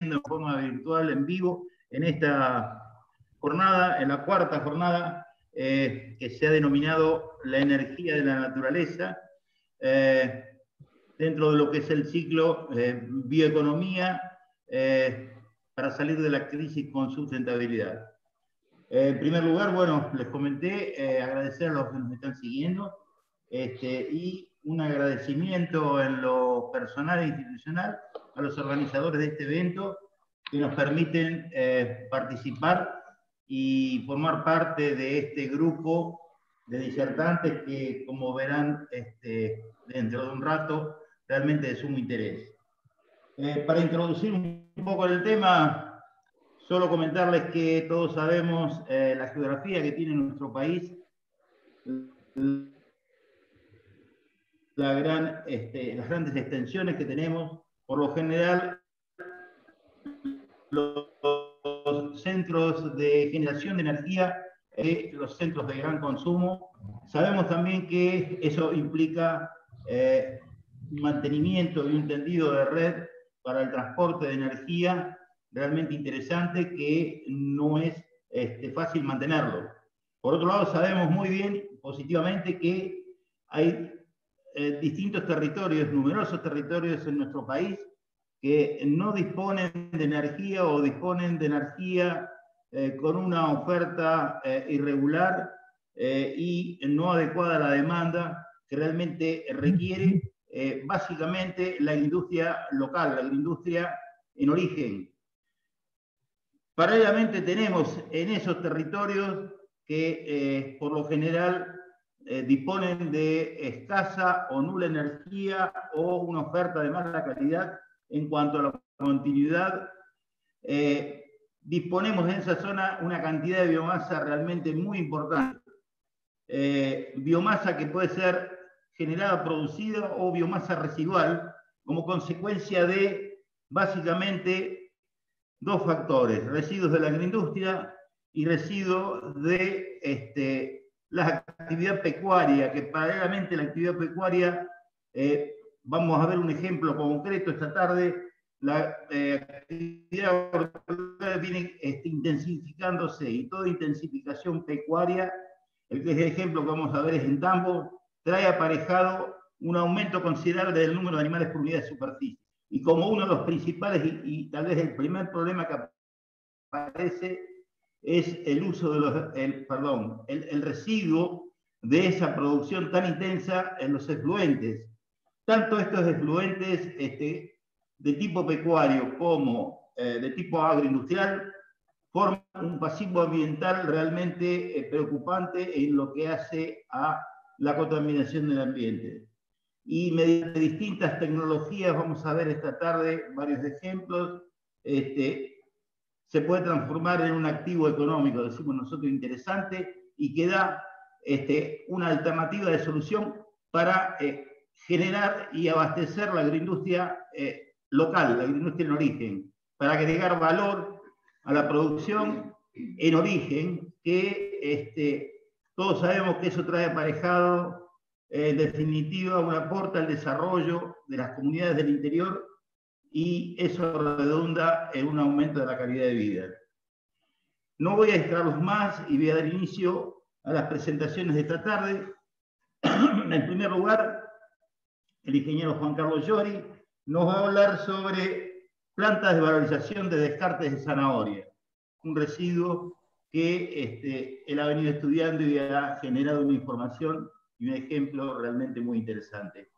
de forma virtual en vivo en esta jornada, en la cuarta jornada eh, que se ha denominado la energía de la naturaleza, eh, dentro de lo que es el ciclo eh, bioeconomía para salir de la crisis con sustentabilidad. en primer lugar, bueno, les comenté, agradecer a los que nos están siguiendo este, y un agradecimiento en lo personal e institucional a los organizadores de este evento que nos permiten eh, participar y formar parte de este grupo de disertantes que, como verán este, dentro de un rato, realmente de sumo interés. Eh, para introducir un poco el tema, solo comentarles que todos sabemos eh, la geografía que tiene nuestro país, la gran, este, las grandes extensiones que tenemos, por lo general los centros de generación de energía, eh, los centros de gran consumo. Sabemos también que eso implica eh, mantenimiento y un tendido de red para el transporte de energía realmente interesante que no es este, fácil mantenerlo. Por otro lado, sabemos muy bien positivamente que hay eh, distintos territorios, numerosos territorios en nuestro país que no disponen de energía o disponen de energía eh, con una oferta eh, irregular eh, y no adecuada a la demanda que realmente requiere básicamente la industria local, la industria en origen. Paralelamente tenemos en esos territorios que por lo general disponen de escasa o nula energía o una oferta de mala calidad en cuanto a la continuidad. Eh, disponemos en esa zona una cantidad de biomasa realmente muy importante. Eh, biomasa que puede ser generada, producida o biomasa residual como consecuencia de básicamente dos factores, residuos de la agroindustria y residuos de este, la actividad pecuaria, que paralelamente la actividad pecuaria eh, Vamos a ver un ejemplo concreto esta tarde. La eh, actividad viene este, intensificándose y toda intensificación pecuaria, el ejemplo que vamos a ver es en Tambo, trae aparejado un aumento considerable del número de animales por unidad de superficie. Y como uno de los principales y, tal vez el primer problema que aparece es el uso de los, el, perdón, el, el residuo de esa producción tan intensa en los efluentes tanto estos efluentes este, de tipo pecuario como eh, de tipo agroindustrial forman un pasivo ambiental realmente eh, preocupante en lo que hace a la contaminación del ambiente. Y mediante distintas tecnologías, vamos a ver esta tarde varios ejemplos, este, se puede transformar en un activo económico, decimos nosotros, interesante, y que da este, una alternativa de solución para eh, generar y abastecer la agroindustria eh, local, la agroindustria en origen, para agregar valor a la producción en origen, que este, todos sabemos que eso trae aparejado, eh, en definitiva, un aporte al desarrollo de las comunidades del interior y eso redunda en un aumento de la calidad de vida. No voy a extraerlos más y voy a dar inicio a las presentaciones de esta tarde. en primer lugar, el ingeniero Juan Carlos Llori, nos va a hablar sobre plantas de valorización de descartes de zanahoria, un residuo que este, él ha venido estudiando y ha generado una información y un ejemplo realmente muy interesante.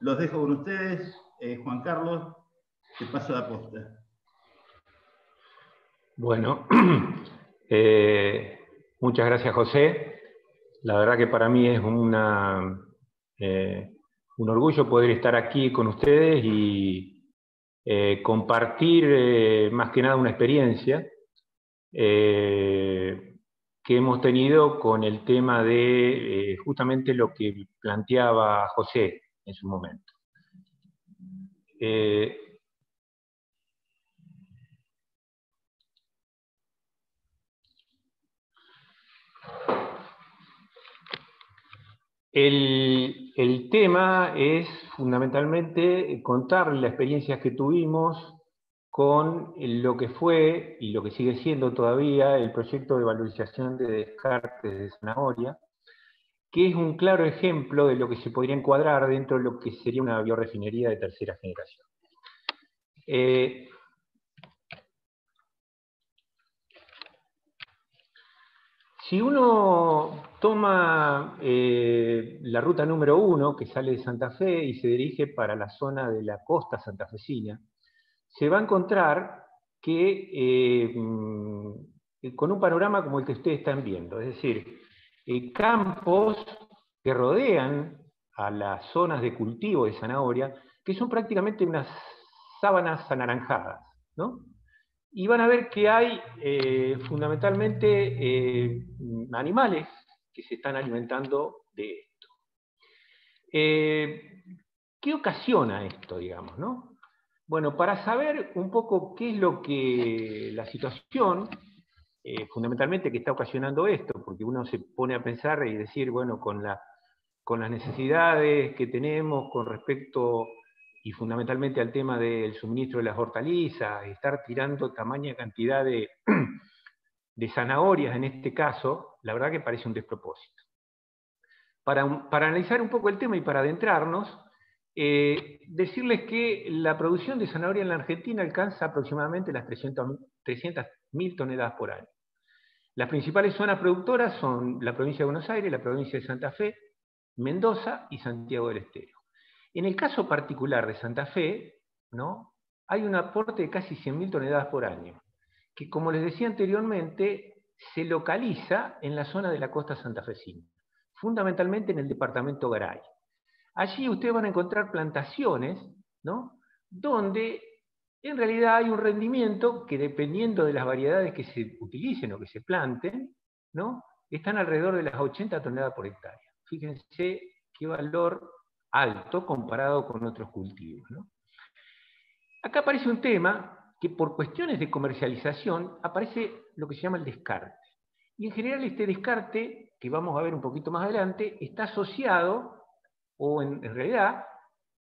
Los dejo con ustedes, eh, Juan Carlos, te paso la posta. Bueno, eh, muchas gracias José. La verdad que para mí es eh, un orgullo poder estar aquí con ustedes y eh, compartir más que nada una experiencia que hemos tenido con el tema de justamente lo que planteaba José en su momento. El, tema es fundamentalmente contar las experiencias que tuvimos con lo que fue y lo que sigue siendo todavía el proyecto de valorización de descartes de zanahoria, que es un claro ejemplo de lo que se podría encuadrar dentro de lo que sería una biorefinería de tercera generación. Eh, Si uno toma eh, la ruta número uno, que sale de Santa Fe y se dirige para la zona de la costa santafesina, se va a encontrar que eh, mm, con un panorama como el que ustedes están viendo, es decir, eh, campos que rodean a las zonas de cultivo de zanahoria, que son prácticamente unas sábanas anaranjadas, ¿no? Y van a ver que hay eh, fundamentalmente eh, animales que se están alimentando de esto. Eh, ¿Qué ocasiona esto, digamos? No? Bueno, para saber un poco qué es lo que la situación, fundamentalmente que está ocasionando esto, porque uno se pone a pensar y decir, bueno, con, la, con las necesidades que tenemos con respecto y fundamentalmente al tema del suministro de las hortalizas, estar tirando tamaña cantidad de, zanahorias en este caso, la verdad que parece un despropósito. Para, analizar un poco el tema y para adentrarnos, eh, decirles que la producción de zanahoria en la Argentina alcanza aproximadamente las 300.000 toneladas por año. Las principales zonas productoras son la provincia de Buenos Aires, la provincia de Santa Fe, Mendoza y Santiago del Estero. En el caso particular de Santa Fe, ¿no? hay un aporte de casi 100.000 toneladas por año, que como les decía anteriormente, se localiza en la zona de la costa santafesina, fundamentalmente en el departamento Garay. Allí ustedes van a encontrar plantaciones, ¿no? donde en realidad hay un rendimiento que dependiendo de las variedades que se utilicen o que se planten, ¿no? están alrededor de las 80 toneladas por hectárea. Fíjense qué valor alto comparado con otros cultivos. Acá aparece un tema que por cuestiones de comercialización aparece lo que se llama el descarte. Y en general este descarte, que vamos a ver un poquito más adelante, está asociado, o en, realidad,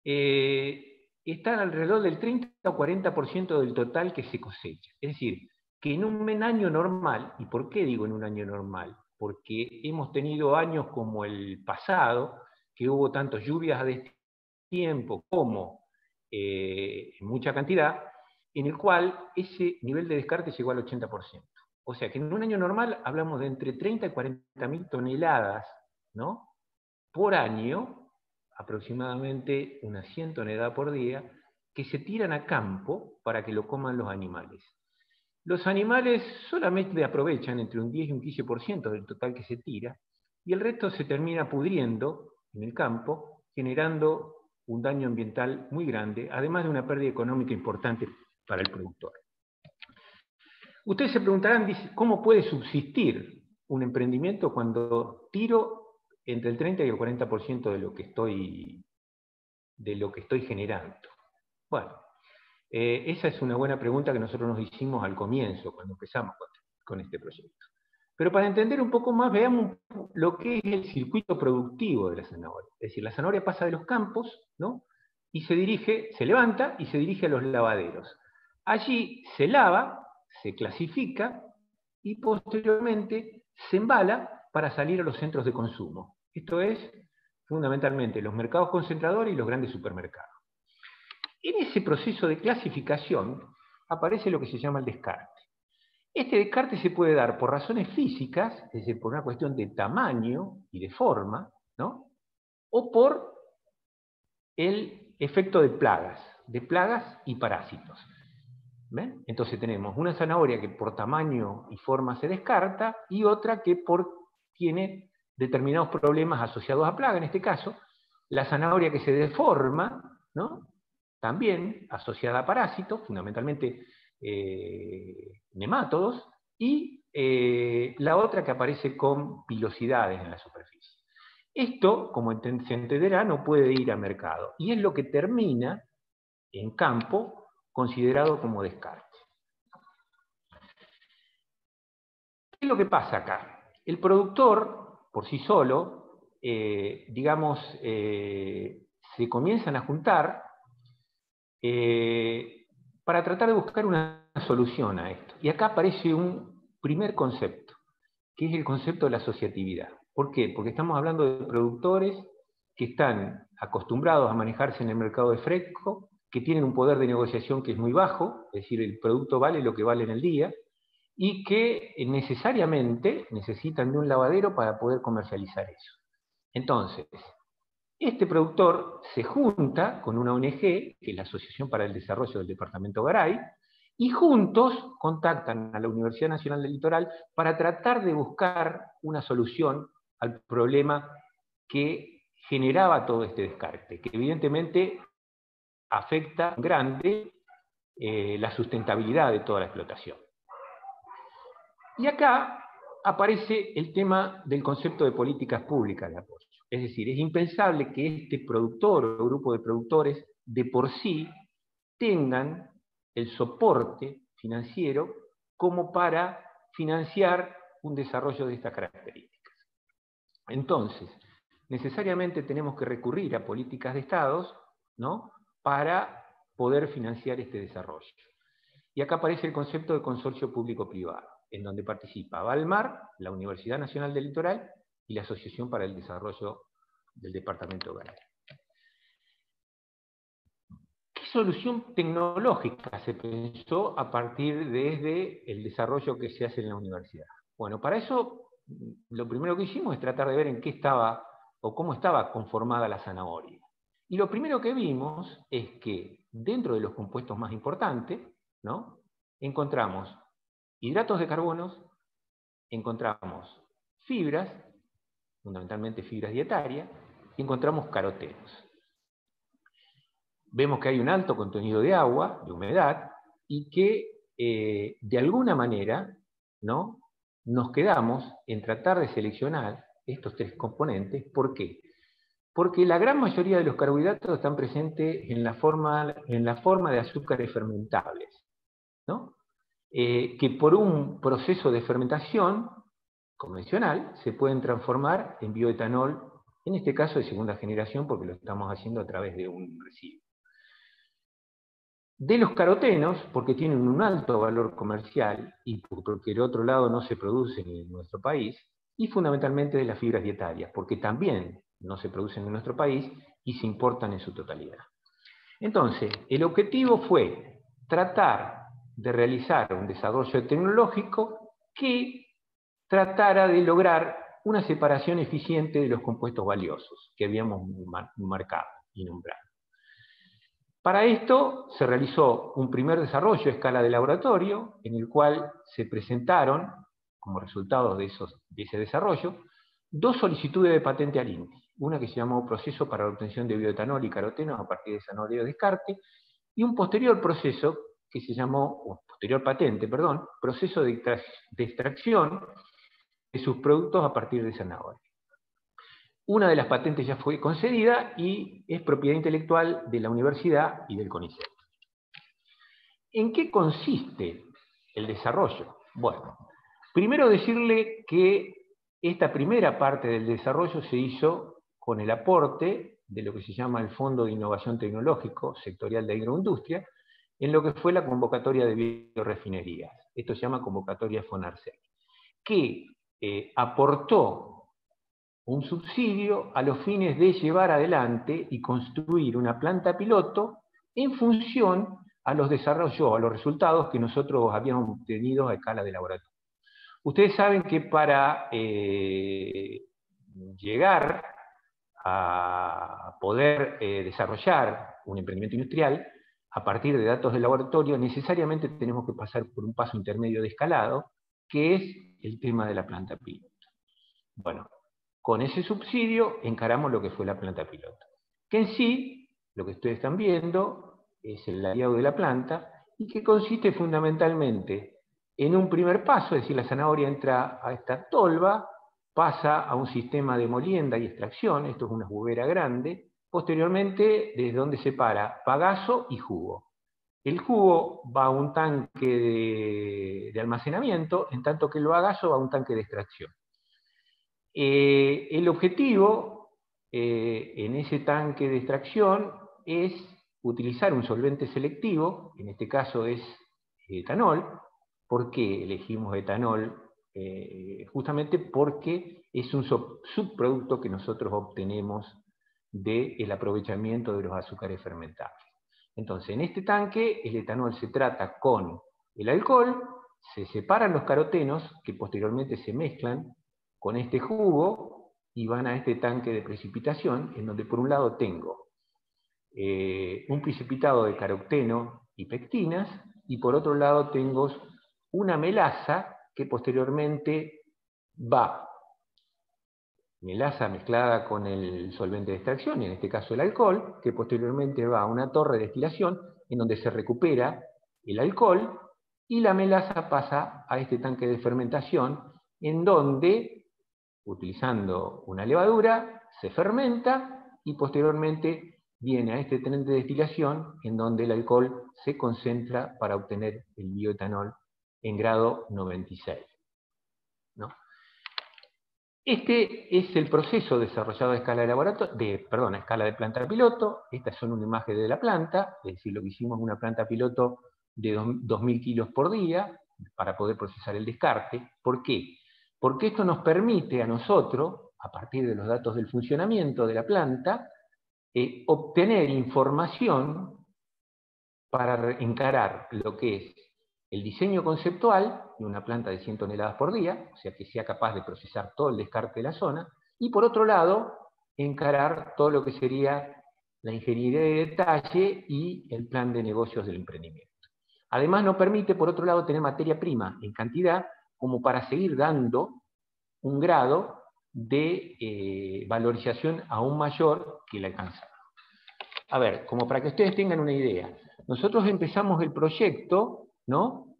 eh, está alrededor del 30 o 40% del total que se cosecha. Es decir, que en un año normal, ¿y por qué digo en un año normal? Porque hemos tenido años como el pasado, que hubo tanto lluvias a tiempo como eh, en mucha cantidad, en el cual ese nivel de descarte llegó al 80%. O sea que en un año normal hablamos de entre 30 y 40 mil toneladas ¿no? por año, aproximadamente unas 100 toneladas por día, que se tiran a campo para que lo coman los animales. Los animales solamente aprovechan entre un 10 y un 15% del total que se tira, y el resto se termina pudriendo en el campo, generando un daño ambiental muy grande, además de una pérdida económica importante para el productor. Ustedes se preguntarán, ¿cómo puede subsistir un emprendimiento cuando tiro entre el 30 y el 40% de lo que estoy, de lo que estoy generando? Bueno, eh, esa es una buena pregunta que nosotros nos hicimos al comienzo, cuando empezamos con este proyecto. Pero para entender un poco más, veamos lo que es el circuito productivo de la zanahoria. Es decir, la zanahoria pasa de los campos, ¿no? Y se dirige, se levanta y se dirige a los lavaderos. Allí se lava, se clasifica y posteriormente se embala para salir a los centros de consumo. Esto es fundamentalmente los mercados concentradores y los grandes supermercados. En ese proceso de clasificación aparece lo que se llama el descarte. Este descarte se puede dar por razones físicas, es decir, por una cuestión de tamaño y de forma, ¿no? o por el efecto de plagas, de plagas y parásitos. ¿Ven? Entonces tenemos una zanahoria que por tamaño y forma se descarta y otra que por, tiene determinados problemas asociados a plaga, en este caso, la zanahoria que se deforma, ¿no? también asociada a parásitos, fundamentalmente eh, nemátodos, y eh, la otra que aparece con pilosidades en la superficie. Esto, como se entenderá, no puede ir a mercado, y es lo que termina en campo considerado como descarte. ¿Qué es lo que pasa acá? El productor, por sí solo, eh, digamos, se comienzan a juntar para tratar de buscar una solución a esto. Y acá aparece un primer concepto, que es el concepto de la asociatividad. ¿Por qué? Porque estamos hablando de productores que están acostumbrados a manejarse en el mercado de fresco, que tienen un poder de negociación que es muy bajo, es decir, el producto vale lo que vale en el día, y que necesariamente necesitan de un lavadero para poder comercializar eso. Entonces, este productor se junta con una ONG, que es la Asociación para el Desarrollo del Departamento Garay, y juntos contactan a la Universidad Nacional del Litoral para tratar de buscar una solución al problema que generaba todo este descarte, que evidentemente afecta grande eh, la sustentabilidad de toda la explotación. Y acá aparece el tema del concepto de políticas públicas de apoyo. Es decir, es impensable que este productor o grupo de productores de por sí tengan el soporte financiero como para financiar un desarrollo de estas características. Entonces, necesariamente tenemos que recurrir a políticas de estados ¿no? para poder financiar este desarrollo. Y acá aparece el concepto de consorcio público-privado, en donde participa Valmar, la Universidad Nacional del Litoral la Asociación para el Desarrollo del Departamento de ¿Qué solución tecnológica se pensó a partir desde el desarrollo que se hace en la universidad? Bueno, para eso lo primero que hicimos es tratar de ver en qué estaba o cómo estaba conformada la zanahoria. Y lo primero que vimos es que dentro de los compuestos más importantes, ¿no? encontramos hidratos de carbonos, encontramos fibras fundamentalmente fibras dietarias, y encontramos carotenos. Vemos que hay un alto contenido de agua, de humedad, y que eh, de alguna manera ¿no? nos quedamos en tratar de seleccionar estos tres componentes. ¿Por qué? Porque la gran mayoría de los carbohidratos están presentes en la forma, en la forma de azúcares fermentables, ¿no? Eh, que por un proceso de fermentación convencional se pueden transformar en bioetanol, en este caso de segunda generación, porque lo estamos haciendo a través de un residuo. De los carotenos, porque tienen un alto valor comercial y porque el otro lado no se producen en nuestro país, y fundamentalmente de las fibras dietarias, porque también no se producen en nuestro país y se importan en su totalidad. Entonces, el objetivo fue tratar de realizar un desarrollo tecnológico que tratara de lograr una separación eficiente de los compuestos valiosos que habíamos marcado y nombrado. Para esto se realizó un primer desarrollo a escala de laboratorio, en el cual se presentaron, como resultado de, ese desarrollo, dos solicitudes de patente al INDI. Una que se llamó Proceso para la obtención de bioetanol y carotenos a partir de zanahoria de descarte, y un posterior proceso que se llamó, posterior patente, perdón, Proceso de extracción de sus productos a partir de zanahoria. Una de las patentes ya fue concedida y es propiedad intelectual de la universidad y del CONICET. ¿En qué consiste el desarrollo? Bueno, primero decirle que esta primera parte del desarrollo se hizo con el aporte de lo que se llama el Fondo de Innovación Tecnológico Sectorial de Agroindustria, en lo que fue la convocatoria de biorefinerías. Esto se llama convocatoria FONARSEC, que eh, aportó un subsidio a los fines de llevar adelante y construir una planta piloto en función a los desarrollos, a los resultados que nosotros habíamos obtenido a escala de laboratorio. Ustedes saben que para eh, llegar a poder eh, desarrollar un emprendimiento industrial a partir de datos de laboratorio, necesariamente tenemos que pasar por un paso intermedio de escalado, que es el tema de la planta piloto. Bueno, con ese subsidio encaramos lo que fue la planta piloto, que en sí, lo que ustedes están viendo, es el aliado de la planta, y que consiste fundamentalmente en un primer paso, es decir, la zanahoria entra a esta tolva, pasa a un sistema de molienda y extracción, esto es una juguera grande, posteriormente desde donde separa pagazo y jugo. El jugo va a un tanque de, almacenamiento, en tanto que el bagazo va a un tanque de extracción. Eh, el objetivo eh, en ese tanque de extracción es utilizar un solvente selectivo, en este caso es etanol. ¿Por qué elegimos etanol? Eh, justamente porque es un subproducto que nosotros obtenemos del aprovechamiento de los azúcares fermentables. Entonces, en este tanque el etanol se trata con el alcohol, se separan los carotenos, que posteriormente se mezclan con este jugo y van a este tanque de precipitación, en donde por un lado tengo eh, un precipitado de caroteno y pectinas, y por otro lado tengo una melaza que posteriormente va, melaza mezclada con el solvente de extracción, en este caso el alcohol, que posteriormente va a una torre de destilación en donde se recupera el alcohol y la melaza pasa a este tanque de fermentación en donde, utilizando una levadura, se fermenta y posteriormente viene a este tren de destilación en donde el alcohol se concentra para obtener el bioetanol en grado 96. Este es el proceso desarrollado a escala de laboratorio, de, perdón, a escala de planta piloto. Estas son una imagen de la planta, es decir, lo que hicimos una planta piloto de 2.000 kilos por día para poder procesar el descarte. ¿Por qué? Porque esto nos permite a nosotros, a partir de los datos del funcionamiento de la planta, eh, obtener información para encarar lo que es el diseño conceptual de una planta de 100 toneladas por día, o sea que sea capaz de procesar todo el descarte de la zona, y por otro lado, encarar todo lo que sería la ingeniería de detalle y el plan de negocios del emprendimiento. Además, nos permite, por otro lado, tener materia prima en cantidad como para seguir dando un grado de eh, valorización aún mayor que la alcanzada. A ver, como para que ustedes tengan una idea, nosotros empezamos el proyecto ¿no?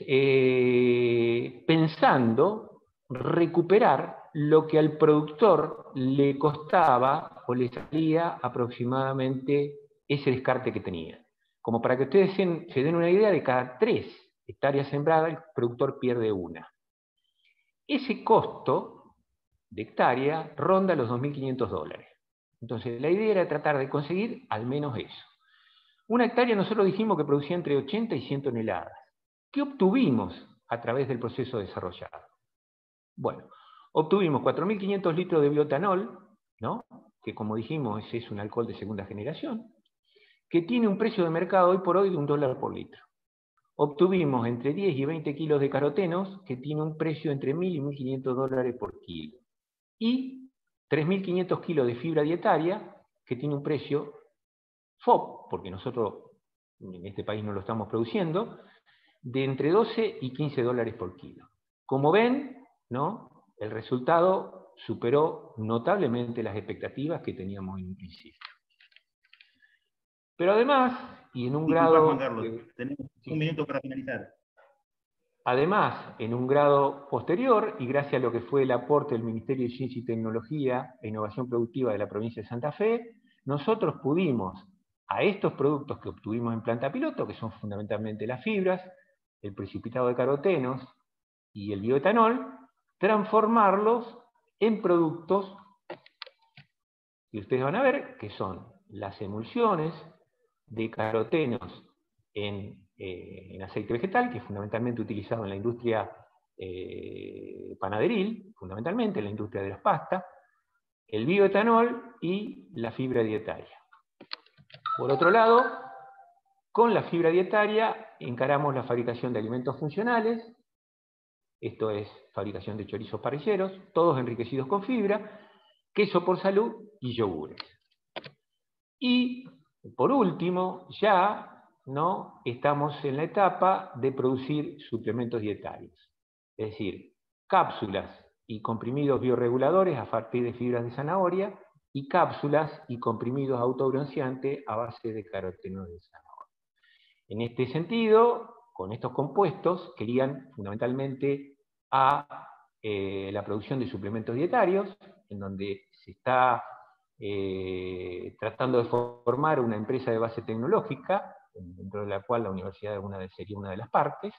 Eh, pensando recuperar lo que al productor le costaba o le salía aproximadamente ese descarte que tenía. Como para que ustedes se den una idea, de cada tres hectáreas sembradas, el productor pierde una. Ese costo de hectárea ronda los 2.500 dólares. Entonces, la idea era tratar de conseguir al menos eso. Una hectárea nosotros dijimos que producía entre 80 y 100 toneladas. ¿Qué obtuvimos a través del proceso desarrollado? Bueno, obtuvimos 4.500 litros de biotanol, ¿no? que como dijimos es un alcohol de segunda generación, que tiene un precio de mercado hoy por hoy de un dólar por litro. Obtuvimos entre 10 y 20 kilos de carotenos, que tiene un precio entre 1.000 y 1.500 dólares por kilo. Y 3.500 kilos de fibra dietaria, que tiene un precio FOB, porque nosotros en este país no lo estamos produciendo, de entre 12 y 15 dólares por kilo. Como ven, ¿no? el resultado superó notablemente las expectativas que teníamos en un principio. Pero además, y en un grado... tenemos un minuto para finalizar. Además, en un grado posterior, y gracias a lo que fue el aporte del Ministerio de Ciencia y Tecnología e Innovación Productiva de la provincia de Santa Fe, nosotros pudimos a estos productos que obtuvimos en planta piloto, que son fundamentalmente las fibras, el precipitado de carotenos y el bioetanol, transformarlos en productos que ustedes van a ver que son las emulsiones de carotenos en, eh, aceite vegetal, que es fundamentalmente utilizado en la industria eh, panaderil, fundamentalmente en la industria de las pastas, el bioetanol y la fibra dietaria. Por otro lado, con la fibra dietaria encaramos la fabricación de alimentos funcionales, esto es fabricación de chorizos parrilleros, todos enriquecidos con fibra, queso por salud y yogures. Y por último, ya ¿no? estamos en la etapa de producir suplementos dietarios, es decir, cápsulas y comprimidos bioreguladores a partir de fibras de zanahoria y cápsulas y comprimidos autobronceantes a base de caroteno de zanahoria. En este sentido, con estos compuestos, querían fundamentalmente a eh, la producción de suplementos dietarios, en donde se está eh, tratando de formar una empresa de base tecnológica, dentro de la cual la universidad sería una de las partes,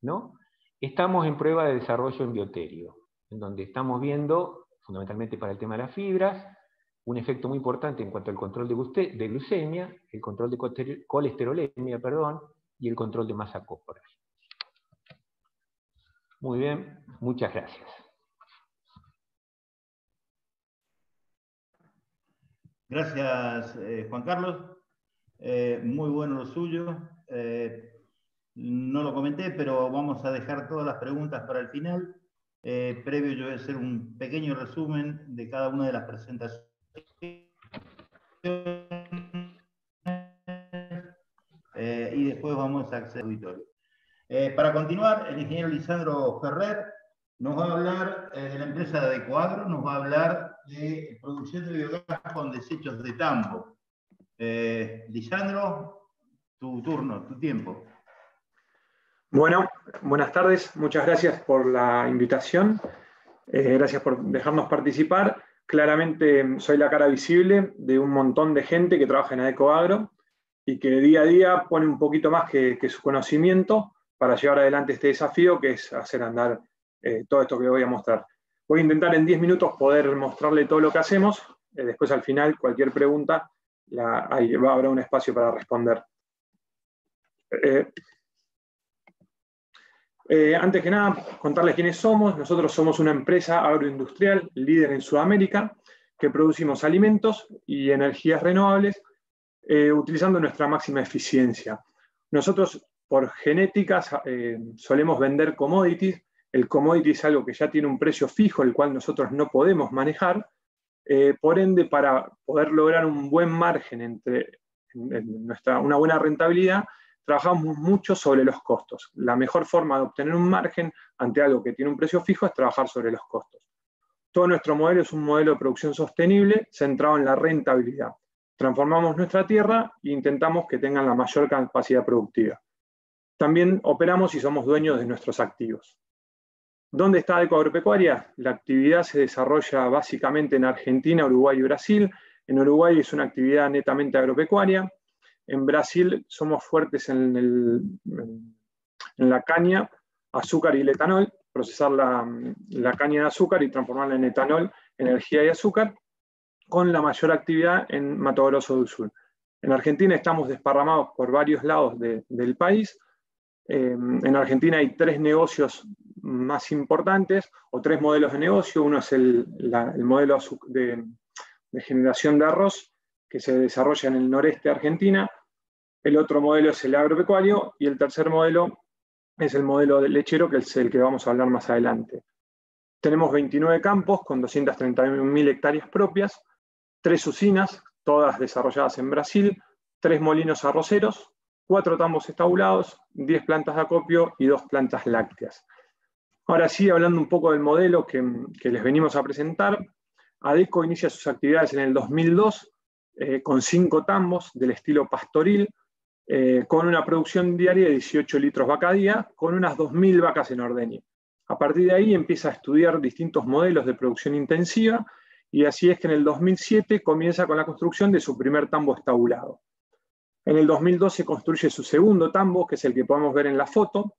¿no? Estamos en prueba de desarrollo en bioterio, en donde estamos viendo, fundamentalmente para el tema de las fibras, un efecto muy importante en cuanto al control de, glucemia, el control de colesterolemia, perdón, y el control de masa corporal. Muy bien, muchas gracias. Gracias, eh, Juan Carlos. Eh, muy bueno lo suyo. Eh, no lo comenté, pero vamos a dejar todas las preguntas para el final. previo yo voy a hacer un pequeño resumen de cada una de las presentaciones. Y después vamos a acceder al auditorio. para continuar, el ingeniero Lisandro Ferrer nos va a hablar de la empresa de Coagro, nos va a hablar de producción de biogás con desechos de tambo. Eh, Lisandro, tu turno, tu tiempo. Bueno, buenas tardes, muchas gracias por la invitación, eh, gracias por dejarnos participar. Claramente soy la cara visible de un montón de gente que trabaja en Adeco Agro y que día a día pone un poquito más que, su conocimiento para llevar adelante este desafío que es hacer andar eh, todo esto que voy a mostrar. Voy a intentar en 10 minutos poder mostrarle todo lo que hacemos. Eh, después al final, cualquier pregunta, la, va, habrá un espacio para responder. Eh, eh, antes que nada, contarles quiénes somos. Nosotros somos una empresa agroindustrial líder en Sudamérica que producimos alimentos y energías renovables utilizando nuestra máxima eficiencia. Nosotros, por genéticas, solemos vender commodities el commodity es algo que ya tiene un precio fijo, el cual nosotros no podemos manejar. Eh, por ende, para poder lograr un buen margen entre nuestra, una buena rentabilidad, trabajamos mucho sobre los costos. La mejor forma de obtener un margen ante algo que tiene un precio fijo es trabajar sobre los costos. Todo nuestro modelo es un modelo de producción sostenible centrado en la rentabilidad. Transformamos nuestra tierra e intentamos que tengan la mayor capacidad productiva. También operamos y somos dueños de nuestros activos. ¿Dónde está Agropecuaria? La actividad se desarrolla básicamente en Argentina, Uruguay y Brasil. En Uruguay es una actividad netamente agropecuaria. En Brasil somos fuertes en, la caña, azúcar y el etanol, procesar la, caña de azúcar y transformarla en etanol, energía y azúcar, con la mayor actividad en Mato Grosso del Sur. En Argentina estamos desparramados por varios lados del país. Eh, en Argentina hay tres negocios más importantes o tres modelos de negocio. Uno es el, modelo de, generación de arroz que se desarrolla en el noreste de Argentina. El otro modelo es el agropecuario y el tercer modelo es el modelo de lechero, que es el que vamos a hablar más adelante. Tenemos 29 campos con 231.000 hectáreas propias, tres usinas, todas desarrolladas en Brasil, tres molinos arroceros, cuatro tambos estabulados, 10 plantas de acopio y dos plantas lácteas. Ahora sí, hablando un poco del modelo que, les venimos a presentar, ADECO inicia sus actividades en el 2002 eh, con cinco tambos del estilo pastoril, eh, con una producción diaria de 18 litros vaca día, con unas 2.000 vacas en ordeñe. A partir de ahí empieza a estudiar distintos modelos de producción intensiva y así es que en el 2007 comienza con la construcción de su primer tambo estabulado. En el 2012 construye su segundo tambo, que es el que podemos ver en la foto.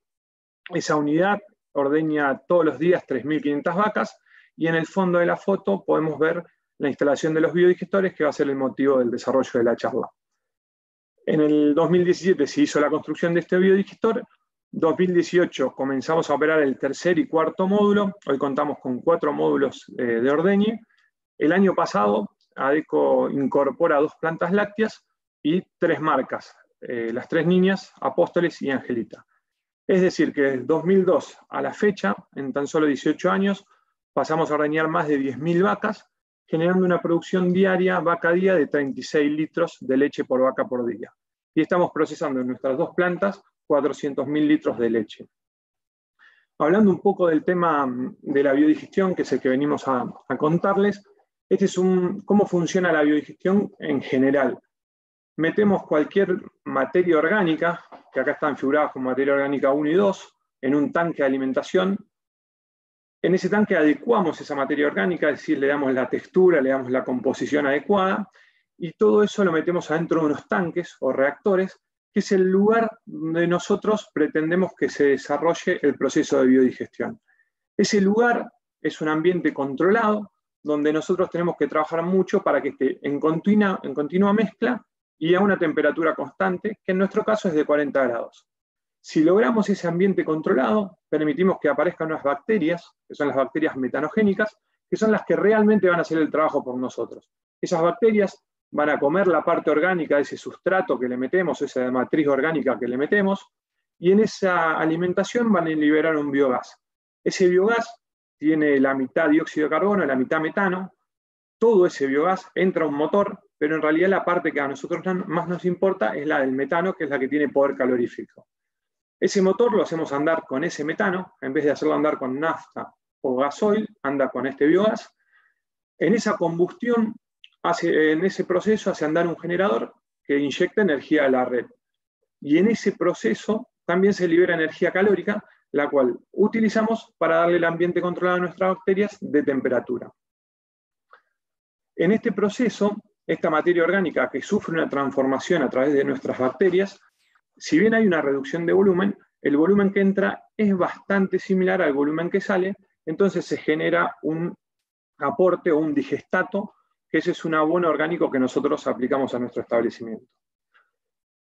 Esa unidad ordeña todos los días 3.500 vacas y en el fondo de la foto podemos ver la instalación de los biodigestores que va a ser el motivo del desarrollo de la charla. En el 2017 se hizo la construcción de este biodigestor, 2018 comenzamos a operar el tercer y cuarto módulo, hoy contamos con cuatro módulos eh, de ordeñe. El año pasado ADECO incorpora dos plantas lácteas y tres marcas, eh, las tres niñas, Apóstoles y Angelita. Es decir, que desde 2002 a la fecha, en tan solo 18 años, pasamos a ordeñar más de 10.000 vacas, generando una producción diaria, vaca día, de 36 litros de leche por vaca por día. Y estamos procesando en nuestras dos plantas 400.000 litros de leche. Hablando un poco del tema de la biodigestión, que es el que venimos a, contarles, este es un, cómo funciona la biodigestión en general metemos cualquier materia orgánica, que acá están figuradas como materia orgánica 1 y 2, en un tanque de alimentación. En ese tanque adecuamos esa materia orgánica, es decir, le damos la textura, le damos la composición adecuada, y todo eso lo metemos adentro de unos tanques o reactores, que es el lugar donde nosotros pretendemos que se desarrolle el proceso de biodigestión. Ese lugar es un ambiente controlado, donde nosotros tenemos que trabajar mucho para que esté en continua, en continua mezcla y a una temperatura constante, que en nuestro caso es de 40 grados. Si logramos ese ambiente controlado, permitimos que aparezcan unas bacterias, que son las bacterias metanogénicas, que son las que realmente van a hacer el trabajo por nosotros. Esas bacterias van a comer la parte orgánica de ese sustrato que le metemos, esa matriz orgánica que le metemos, y en esa alimentación van a liberar un biogás. Ese biogás tiene la mitad dióxido de carbono, la mitad metano, todo ese biogás entra a un motor, pero en realidad la parte que a nosotros más nos importa es la del metano, que es la que tiene poder calorífico. Ese motor lo hacemos andar con ese metano, en vez de hacerlo andar con nafta o gasoil, anda con este biogás. En esa combustión, en ese proceso hace andar un generador que inyecta energía a la red. Y en ese proceso también se libera energía calórica, la cual utilizamos para darle el ambiente controlado a nuestras bacterias de temperatura. En este proceso, esta materia orgánica que sufre una transformación a través de nuestras bacterias, si bien hay una reducción de volumen, el volumen que entra es bastante similar al volumen que sale, entonces se genera un aporte o un digestato, que ese es un abono orgánico que nosotros aplicamos a nuestro establecimiento.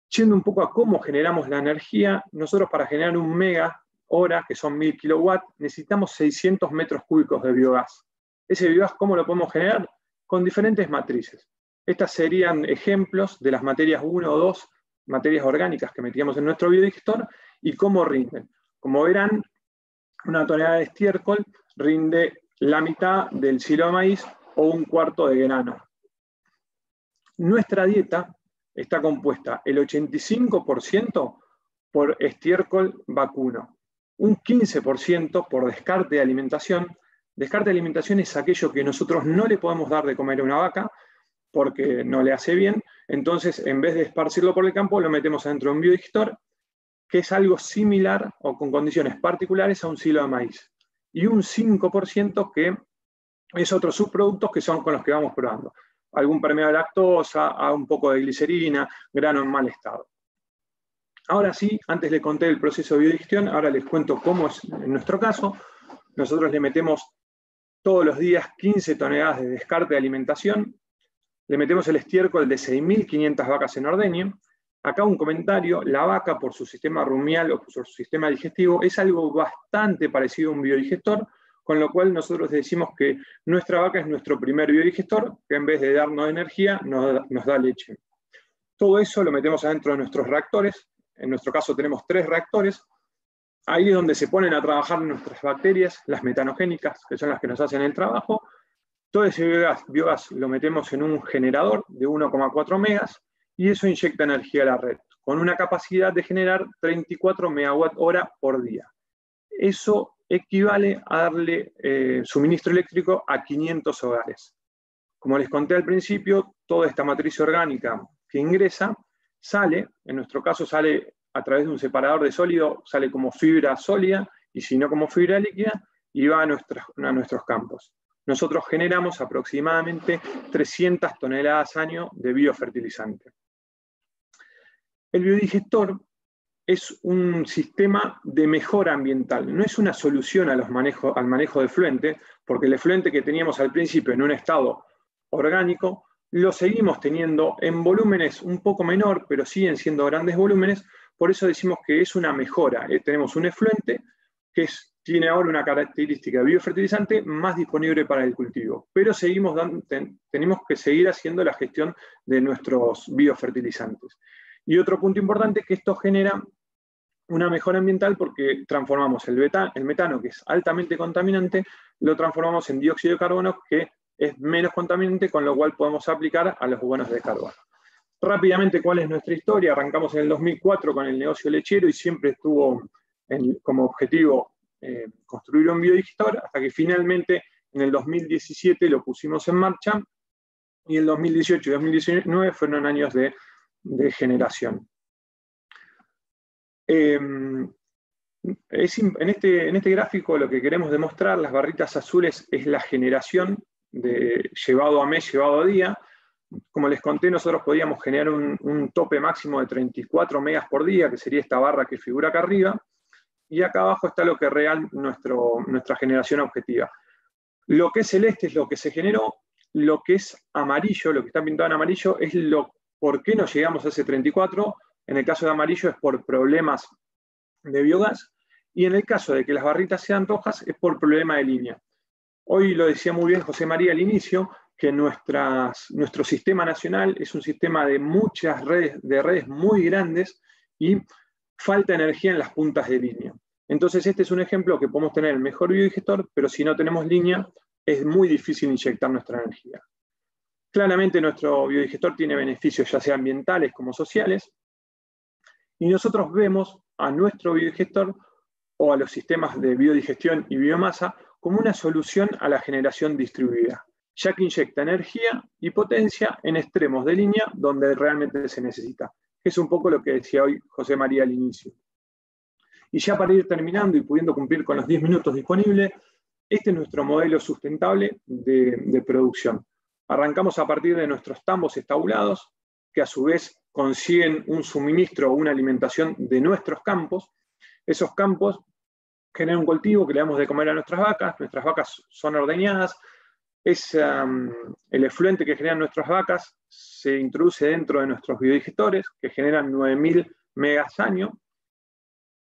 Yendo un poco a cómo generamos la energía, nosotros para generar un mega hora, que son 1000 kilowatts, necesitamos 600 metros cúbicos de biogás. Ese biogás, ¿cómo lo podemos generar? Con diferentes matrices. Estas serían ejemplos de las materias 1 o 2, materias orgánicas que metíamos en nuestro biodigestor y cómo rinden. Como verán, una tonelada de estiércol rinde la mitad del silo de maíz o un cuarto de grano. Nuestra dieta está compuesta el 85% por estiércol vacuno, un 15% por descarte de alimentación. Descarte de alimentación es aquello que nosotros no le podemos dar de comer a una vaca porque no le hace bien, entonces en vez de esparcirlo por el campo lo metemos dentro de un biodigestor que es algo similar o con condiciones particulares a un silo de maíz. Y un 5% que es otros subproductos que son con los que vamos probando. Algún permeable de lactosa, un poco de glicerina, grano en mal estado. Ahora sí, antes le conté el proceso de biodigestión, ahora les cuento cómo es en nuestro caso. Nosotros le metemos todos los días 15 toneladas de descarte de alimentación, le metemos el estiércol de 6.500 vacas en ordeño. Acá un comentario, la vaca por su sistema rumial o por su sistema digestivo es algo bastante parecido a un biodigestor, con lo cual nosotros decimos que nuestra vaca es nuestro primer biodigestor, que en vez de darnos energía nos, nos da leche. Todo eso lo metemos adentro de nuestros reactores, en nuestro caso tenemos tres reactores, ahí es donde se ponen a trabajar nuestras bacterias, las metanogénicas, que son las que nos hacen el trabajo. Todo ese biogás, lo metemos en un generador de 1,4 megas y eso inyecta energía a la red, con una capacidad de generar 34 megawatt hora por día. Eso equivale a darle eh, suministro eléctrico a 500 hogares. Como les conté al principio, toda esta matriz orgánica que ingresa sale, en nuestro caso sale a través de un separador de sólido, sale como fibra sólida y si no como fibra líquida y va a, a nuestros campos. Nosotros generamos aproximadamente 300 toneladas año de biofertilizante. El biodigestor es un sistema de mejora ambiental, no es una solución a los al manejo de fluente, porque el efluente que teníamos al principio en un estado orgánico lo seguimos teniendo en volúmenes un poco menor, pero siguen siendo grandes volúmenes, por eso decimos que es una mejora. Eh, tenemos un efluente que tiene ahora una característica biofertilizante más disponible para el cultivo, pero seguimos tenemos que seguir haciendo la gestión de nuestros biofertilizantes. Y otro punto importante es que esto genera una mejora ambiental porque transformamos el, el metano, que es altamente contaminante, lo transformamos en dióxido de carbono, que es menos contaminante, con lo cual podemos aplicar a los buenos de carbono. Rápidamente, ¿cuál es nuestra historia? Arrancamos en el 2004 con el negocio lechero y siempre estuvo como objetivo eh, construir un biodigestor, hasta que finalmente en el 2017 lo pusimos en marcha y el 2018 y 2019 fueron años de, generación. Em, en, este, en este gráfico lo que queremos demostrar, las barritas azules, es la generación de llevado a mes, llevado a día. Como les conté, nosotros podíamos generar un, tope máximo de 34 megas por día, que sería esta barra que figura acá arriba, y acá abajo está lo que real nuestro, nuestra generación objetiva. Lo que es celeste es lo que se generó, lo que es amarillo, lo que está pintado en amarillo, es lo por qué no llegamos a ese 34. En el caso de amarillo es por problemas de biogás, y en el caso de que las barritas sean rojas es por problema de línea. Hoy lo decía muy bien José María al inicio, que nuestro sistema nacional es un sistema de muchas redes, de redes muy grandes y falta energía en las puntas de línea. Entonces este es un ejemplo que podemos tener el mejor biodigestor, pero si no tenemos línea es muy difícil inyectar nuestra energía. Claramente nuestro biodigestor tiene beneficios ya sea ambientales como sociales, y nosotros vemos a nuestro biodigestor o a los sistemas de biodigestión y biomasa como una solución a la generación distribuida ya que inyecta energía y potencia en extremos de línea donde realmente se necesita. Es un poco lo que decía hoy José María al inicio. Y ya para ir terminando y pudiendo cumplir con los 10 minutos disponibles, este es nuestro modelo sustentable de, producción. Arrancamos a partir de nuestros tambos estabulados, que a su vez consiguen un suministro o una alimentación de nuestros campos. Esos campos generan un cultivo que le damos de comer a nuestras vacas, nuestras vacas son ordeñadas, es el efluente que generan nuestras vacas se introduce dentro de nuestros biodigestores, que generan 9.000 megas año.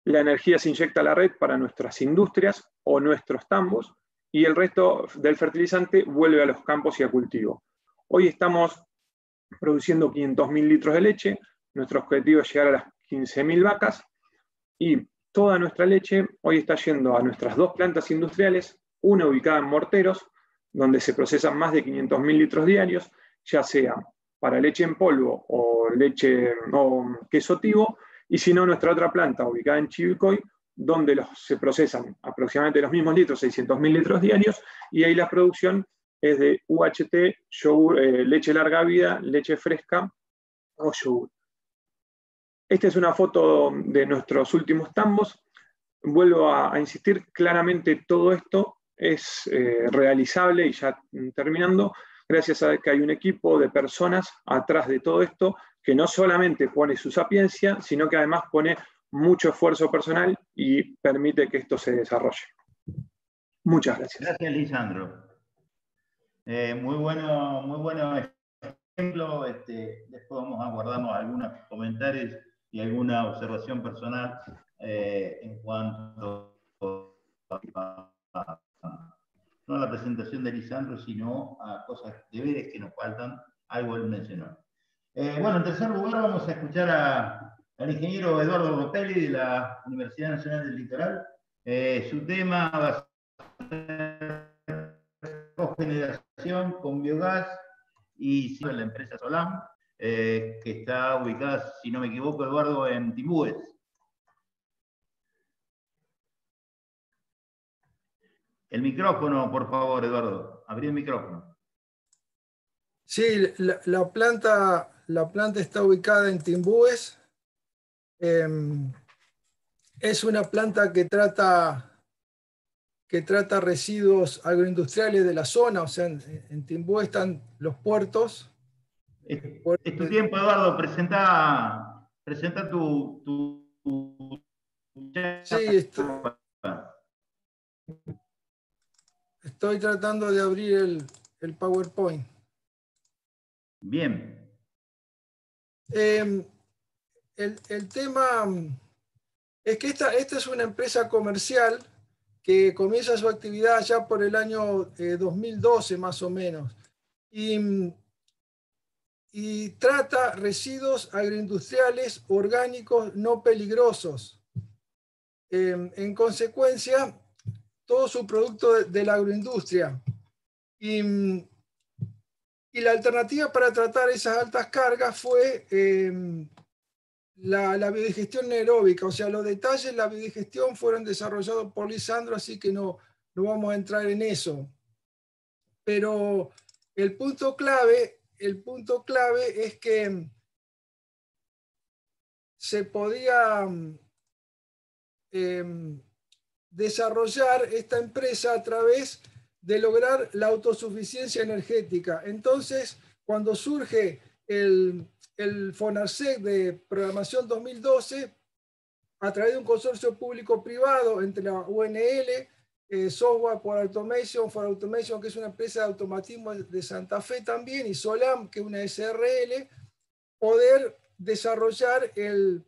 La energía se inyecta a la red para nuestras industrias o nuestros tambos, y el resto del fertilizante vuelve a los campos y a cultivo. Hoy estamos produciendo 500.000 litros de leche, nuestro objetivo es llegar a las 15.000 vacas, y toda nuestra leche hoy está yendo a nuestras dos plantas industriales, una ubicada en Morteros, donde se procesan más de 500.000 litros diarios, ya sea para leche en polvo o leche o queso tivo, y si no, nuestra otra planta ubicada en Chivilcoy, donde se procesan aproximadamente los mismos litros, 600.000 litros diarios, y ahí la producción es de UHT, eh, leche larga vida, leche fresca o yogur. Esta es una foto de nuestros últimos tambos. Vuelvo a insistir, claramente todo esto es eh, realizable y ya terminando, gracias a que hay un equipo de personas atrás de todo esto que no solamente pone su sapiencia, sino que además pone mucho esfuerzo personal y permite que esto se desarrolle. Muchas gracias. Gracias, Lisandro. Eh, muy bueno, muy bueno ejemplo. Este, después vamos a guardarnos algunos comentarios y alguna observación personal eh, en cuanto a no a la presentación de Lisandro, sino a cosas, deberes que nos faltan, algo él mencionó. Eh, bueno, en tercer lugar vamos a escuchar al ingeniero Eduardo Lopelli de la Universidad Nacional del Litoral. Eh, su tema va a ser cogeneración con biogás y la empresa Solam, eh, que está ubicada, si no me equivoco, Eduardo, en Timbúes. El micrófono, por favor, Eduardo. Abrí el micrófono. Sí, la, planta, la planta está ubicada en Timbúes. Em, es una planta que trata, que trata residuos agroindustriales de la zona, o sea, en, Timbúes están los puertos. Es, tu tiempo, Eduardo. Presenta, presenta tu, tu... Sí, esto. Estoy tratando de abrir el, PowerPoint. Bien. Em, el, tema es que esta, esta es una empresa comercial que comienza su actividad ya por el año 2012 eh, más o menos. Y, y, trata residuos agroindustriales orgánicos no peligrosos. Em, en consecuencia, todo su producto de, la agroindustria. Y, la alternativa para tratar esas altas cargas fue em, la, la, biodigestión aeróbica. O sea, los detalles de la biodigestión fueron desarrollados por Lisandro, así que no, no vamos a entrar en eso. Pero el punto clave, el punto clave es que se podía eh, desarrollar esta empresa a través de lograr la autosuficiencia energética. Entonces, cuando surge el, el FONARSEC de programación 2012, a través de un consorcio público-privado entre la UNL, eh, Software for Automation, for Automation, que es una empresa de automatismo de Santa Fe también, y Solam, que es una SRL, poder desarrollar el,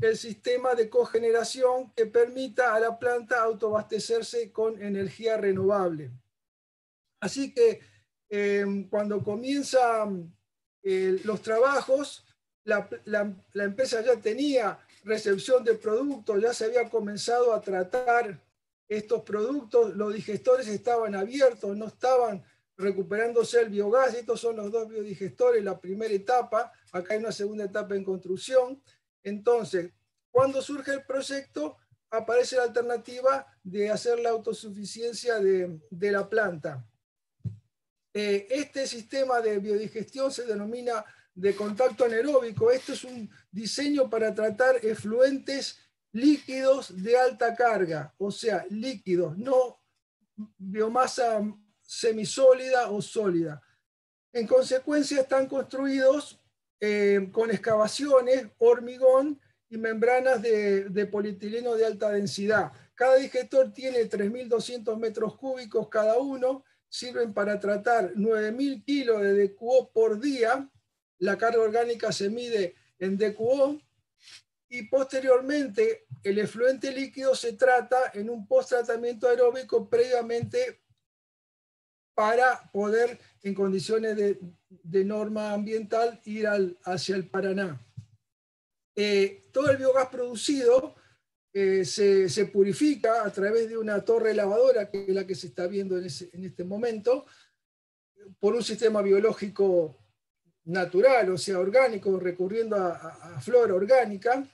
el sistema de cogeneración que permita a la planta autoabastecerse con energía renovable. Así que eh, cuando comienzan eh, los trabajos, la, la, empresa ya tenía recepción de productos, ya se había comenzado a tratar estos productos, los digestores estaban abiertos, no estaban recuperándose el biogás, estos son los dos biodigestores, la primera etapa, acá hay una segunda etapa en construcción, entonces, cuando surge el proyecto, aparece la alternativa de hacer la autosuficiencia de, la planta. Eh, este sistema de biodigestión se denomina de contacto anaeróbico. Esto es un diseño para tratar efluentes líquidos de alta carga, o sea, líquidos, no biomasa semisólida o sólida. En consecuencia, están construidos eh, con excavaciones, hormigón y membranas de, polietileno de alta densidad. Cada digestor tiene 3.200 metros cúbicos cada uno, sirven para tratar 9.000 kilos de DQO por día, la carga orgánica se mide en DQO, y posteriormente el efluente líquido se trata en un post-tratamiento aeróbico previamente para poder, en condiciones de, norma ambiental, ir hacia el Paraná. Eh, todo el biogás producido eh, se, purifica a través de una torre lavadora, que es la que se está viendo en, este momento, por un sistema biológico natural, o sea, orgánico, recurriendo a, flora orgánica,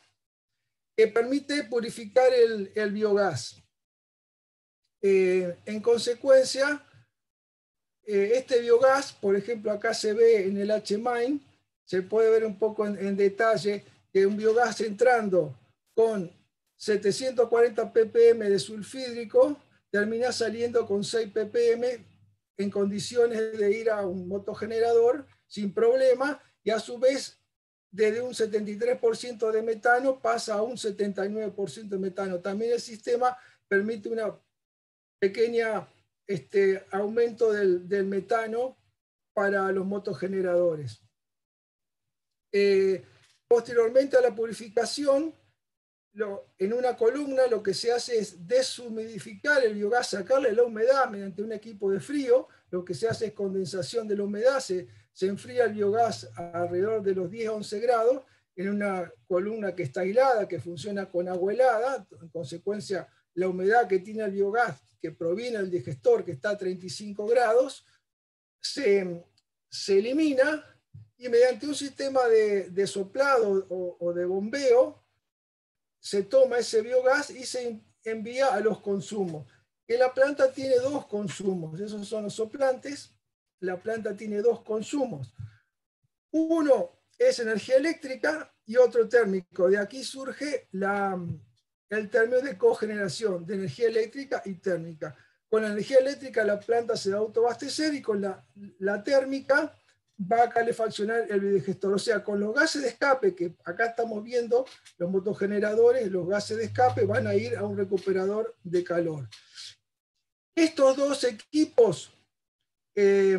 que permite purificar el, biogás. Eh, en consecuencia, eh, este biogás, por ejemplo, acá se ve en el H-Mine, se puede ver un poco en, detalle que un biogás entrando con 740 ppm de sulfídrico termina saliendo con 6 ppm en condiciones de ir a un motogenerador sin problema y a su vez desde un 73% de metano pasa a un 79% de metano. También el sistema permite una pequeña este aumento del, metano para los motogeneradores. Eh, posteriormente a la purificación, en una columna lo que se hace es deshumidificar el biogás, sacarle la humedad mediante un equipo de frío. Lo que se hace es condensación de la humedad, se, enfría el biogás alrededor de los 10-11 grados en una columna que está aislada, que funciona con agua helada. En consecuencia, la humedad que tiene el biogás que proviene del digestor, que está a 35 grados, se, elimina y mediante un sistema de, soplado o, de bombeo, se toma ese biogás y se envía a los consumos. Que la planta tiene dos consumos, esos son los soplantes. La planta tiene dos consumos. Uno es energía eléctrica y otro térmico. De aquí surge la, el término de cogeneración de energía eléctrica y térmica. Con la energía eléctrica la planta se va a autoabastecer y con la, la térmica va a calefaccionar el biodigestor. O sea, con los gases de escape, que acá estamos viendo, los motogeneradores, los gases de escape van a ir a un recuperador de calor. Estos dos equipos eh,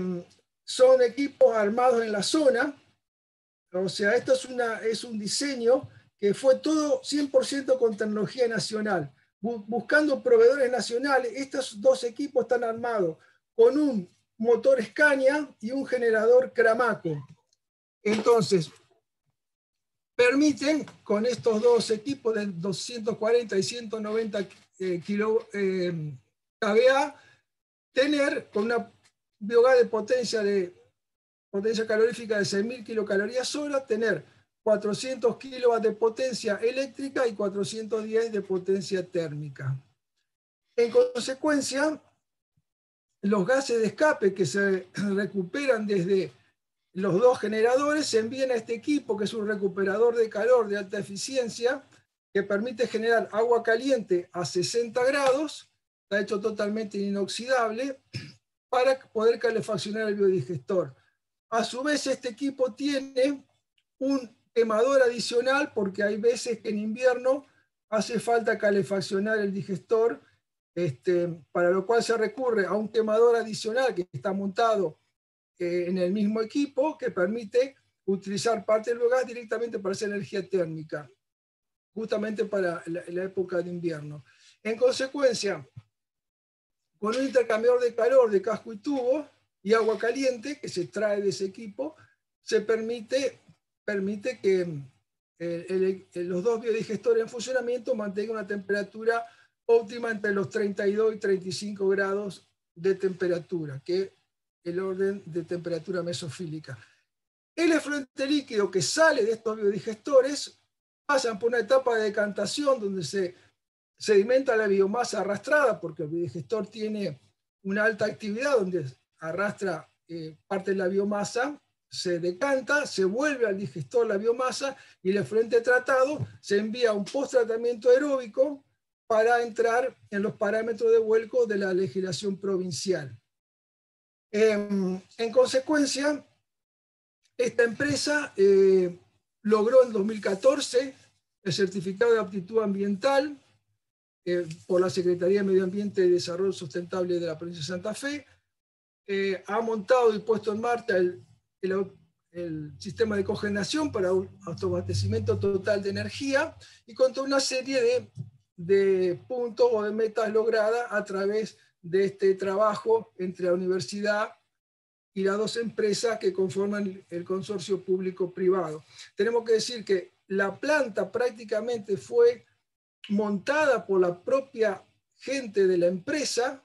son equipos armados en la zona. O sea, esto es, una, es un diseño que fue todo 100% con tecnología nacional. Buscando proveedores nacionales, estos dos equipos están armados con un motor Scania y un generador Cramaco. Entonces, permiten con estos dos equipos de 240 y 190 eh, kilo, eh, tener con una biogás de potencia de potencia calorífica de 6.000 kilocalorías hora, tener 400 kilovatios de potencia eléctrica y 410 de potencia térmica. En consecuencia, los gases de escape que se recuperan desde los dos generadores se envían a este equipo, que es un recuperador de calor de alta eficiencia, que permite generar agua caliente a 60 grados, está hecho totalmente inoxidable, para poder calefaccionar el biodigestor. A su vez, este equipo tiene un quemador adicional porque hay veces que en invierno hace falta calefaccionar el digestor este, para lo cual se recurre a un quemador adicional que está montado eh, en el mismo equipo que permite utilizar parte del biogás directamente para hacer energía térmica, justamente para la, época de invierno. En consecuencia, con un intercambiador de calor de casco y tubo y agua caliente que se extrae de ese equipo, se permite, permite que los dos biodigestores en funcionamiento mantengan una temperatura óptima entre los 32 y 35 grados de temperatura, que es el orden de temperatura mesofílica. El efluente líquido que sale de estos biodigestores pasan por una etapa de decantación donde se sedimenta la biomasa arrastrada, porque el biodigestor tiene una alta actividad donde arrastra eh, parte de la biomasa, se decanta, se vuelve al digestor la biomasa y el efluente tratado se envía a un post-tratamiento aeróbico para entrar en los parámetros de vuelco de la legislación provincial. Em, en, consecuencia, esta empresa eh, logró en 2014 el certificado de aptitud ambiental eh, por la Secretaría de Medio Ambiente y Desarrollo Sustentable de la provincia de Santa Fe. Eh, ha montado y puesto en marcha el, el sistema de cogeneración para un autoabastecimiento total de energía y con toda una serie de de puntos o de metas logradas a través de este trabajo entre la universidad y las dos empresas que conforman el consorcio público-privado. Tenemos que decir que la planta prácticamente fue montada por la propia gente de la empresa,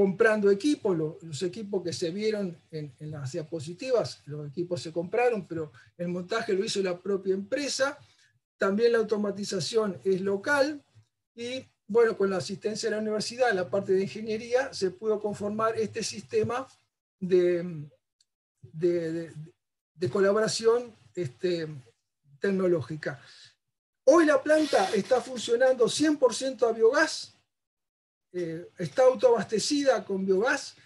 comprando equipos, los, equipos que se vieron en, en, las diapositivas, los equipos se compraron, pero el montaje lo hizo la propia empresa. También la automatización es local, y bueno, con la asistencia de la universidad la parte de ingeniería se pudo conformar este sistema de, de, colaboración este, tecnológica. Hoy la planta está funcionando 100% a biogás, eh, está autoabastecida con biogás.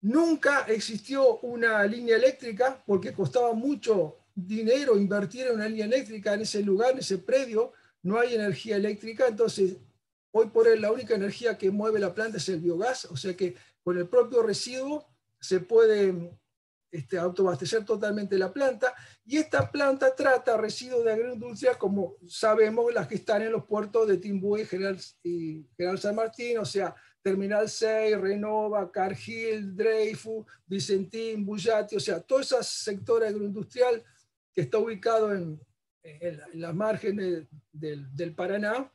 Nunca existió una línea eléctrica porque costaba mucho dinero invertir en una línea eléctrica en ese lugar, en ese predio no hay energía eléctrica, entonces hoy por hoy la única energía que mueve la planta es el biogás, o sea que con el propio residuo se puede este, autoabastecer totalmente la planta, y esta planta trata residuos de agroindustria como sabemos las que están en los puertos de Timbú General, y General San Martín, o sea, Terminal 6, Renova, Cargill, Dreyfus, Vicentín, Bullati, o sea, todo ese sector agroindustrial que está ubicado en, en, las márgenes del, Paraná,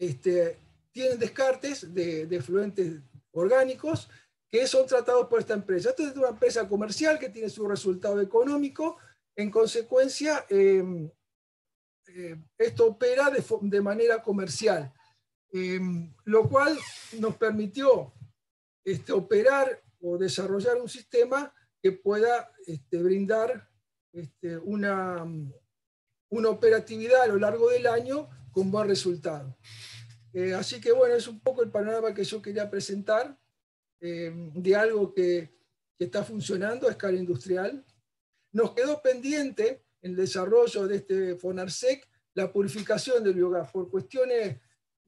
este, tienen descartes de, de fluentes orgánicos que son tratados por esta empresa. Esta es una empresa comercial que tiene su resultado económico. En consecuencia, em, eh, esto opera de, manera comercial, em, lo cual nos permitió este, operar o desarrollar un sistema que pueda este, brindar este, una, una operatividad a lo largo del año con buen resultado. Eh, así que bueno, es un poco el panorama que yo quería presentar eh, de algo que, está funcionando a escala industrial. Nos quedó pendiente el desarrollo de este FONARSEC la purificación del biogás. Por cuestiones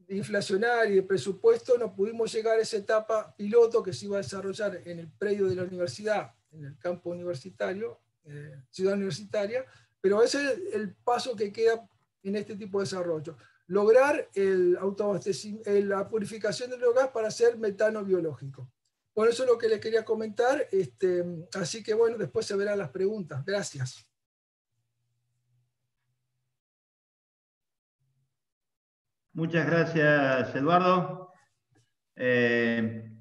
inflacionarias y de presupuesto no pudimos llegar a esa etapa piloto que se iba a desarrollar en el predio de la universidad, en el campo universitario, eh, ciudad universitaria, pero ese es el paso que queda en este tipo de desarrollo. Lograr el la purificación del biogás para hacer metano biológico. Por eso es lo que les quería comentar. Este, así que bueno, después se verán las preguntas. Gracias. Muchas gracias, Eduardo. Eh,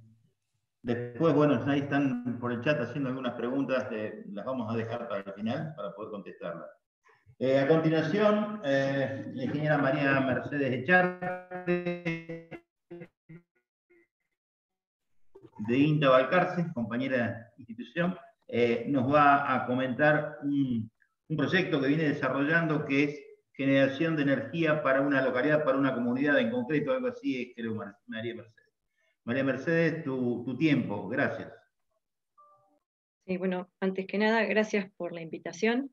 Después, bueno, ahí están por el chat haciendo algunas preguntas, las vamos a dejar para el final para poder contestarlas. Eh, a continuación, eh, la ingeniera María Mercedes Echarte, de INTA Valcarce, compañera institución, eh, nos va a comentar un, un proyecto que viene desarrollando que es generación de energía para una localidad, para una comunidad en concreto, algo así, creo, María Mercedes. María Mercedes, tu, tiempo. Gracias. Sí, bueno, antes que nada, gracias por la invitación.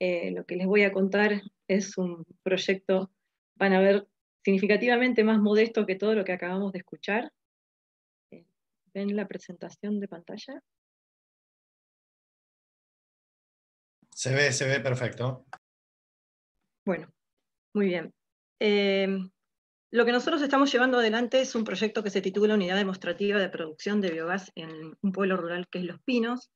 Eh, lo que les voy a contar es un proyecto, van a ver significativamente más modesto que todo lo que acabamos de escuchar. ¿Ven la presentación de pantalla? Se ve, se ve perfecto. Bueno, muy bien. Em, lo que nosotros estamos llevando adelante es un proyecto que se titula Unidad Demostrativa de Producción de Biogás en un pueblo rural que es Los Pinos.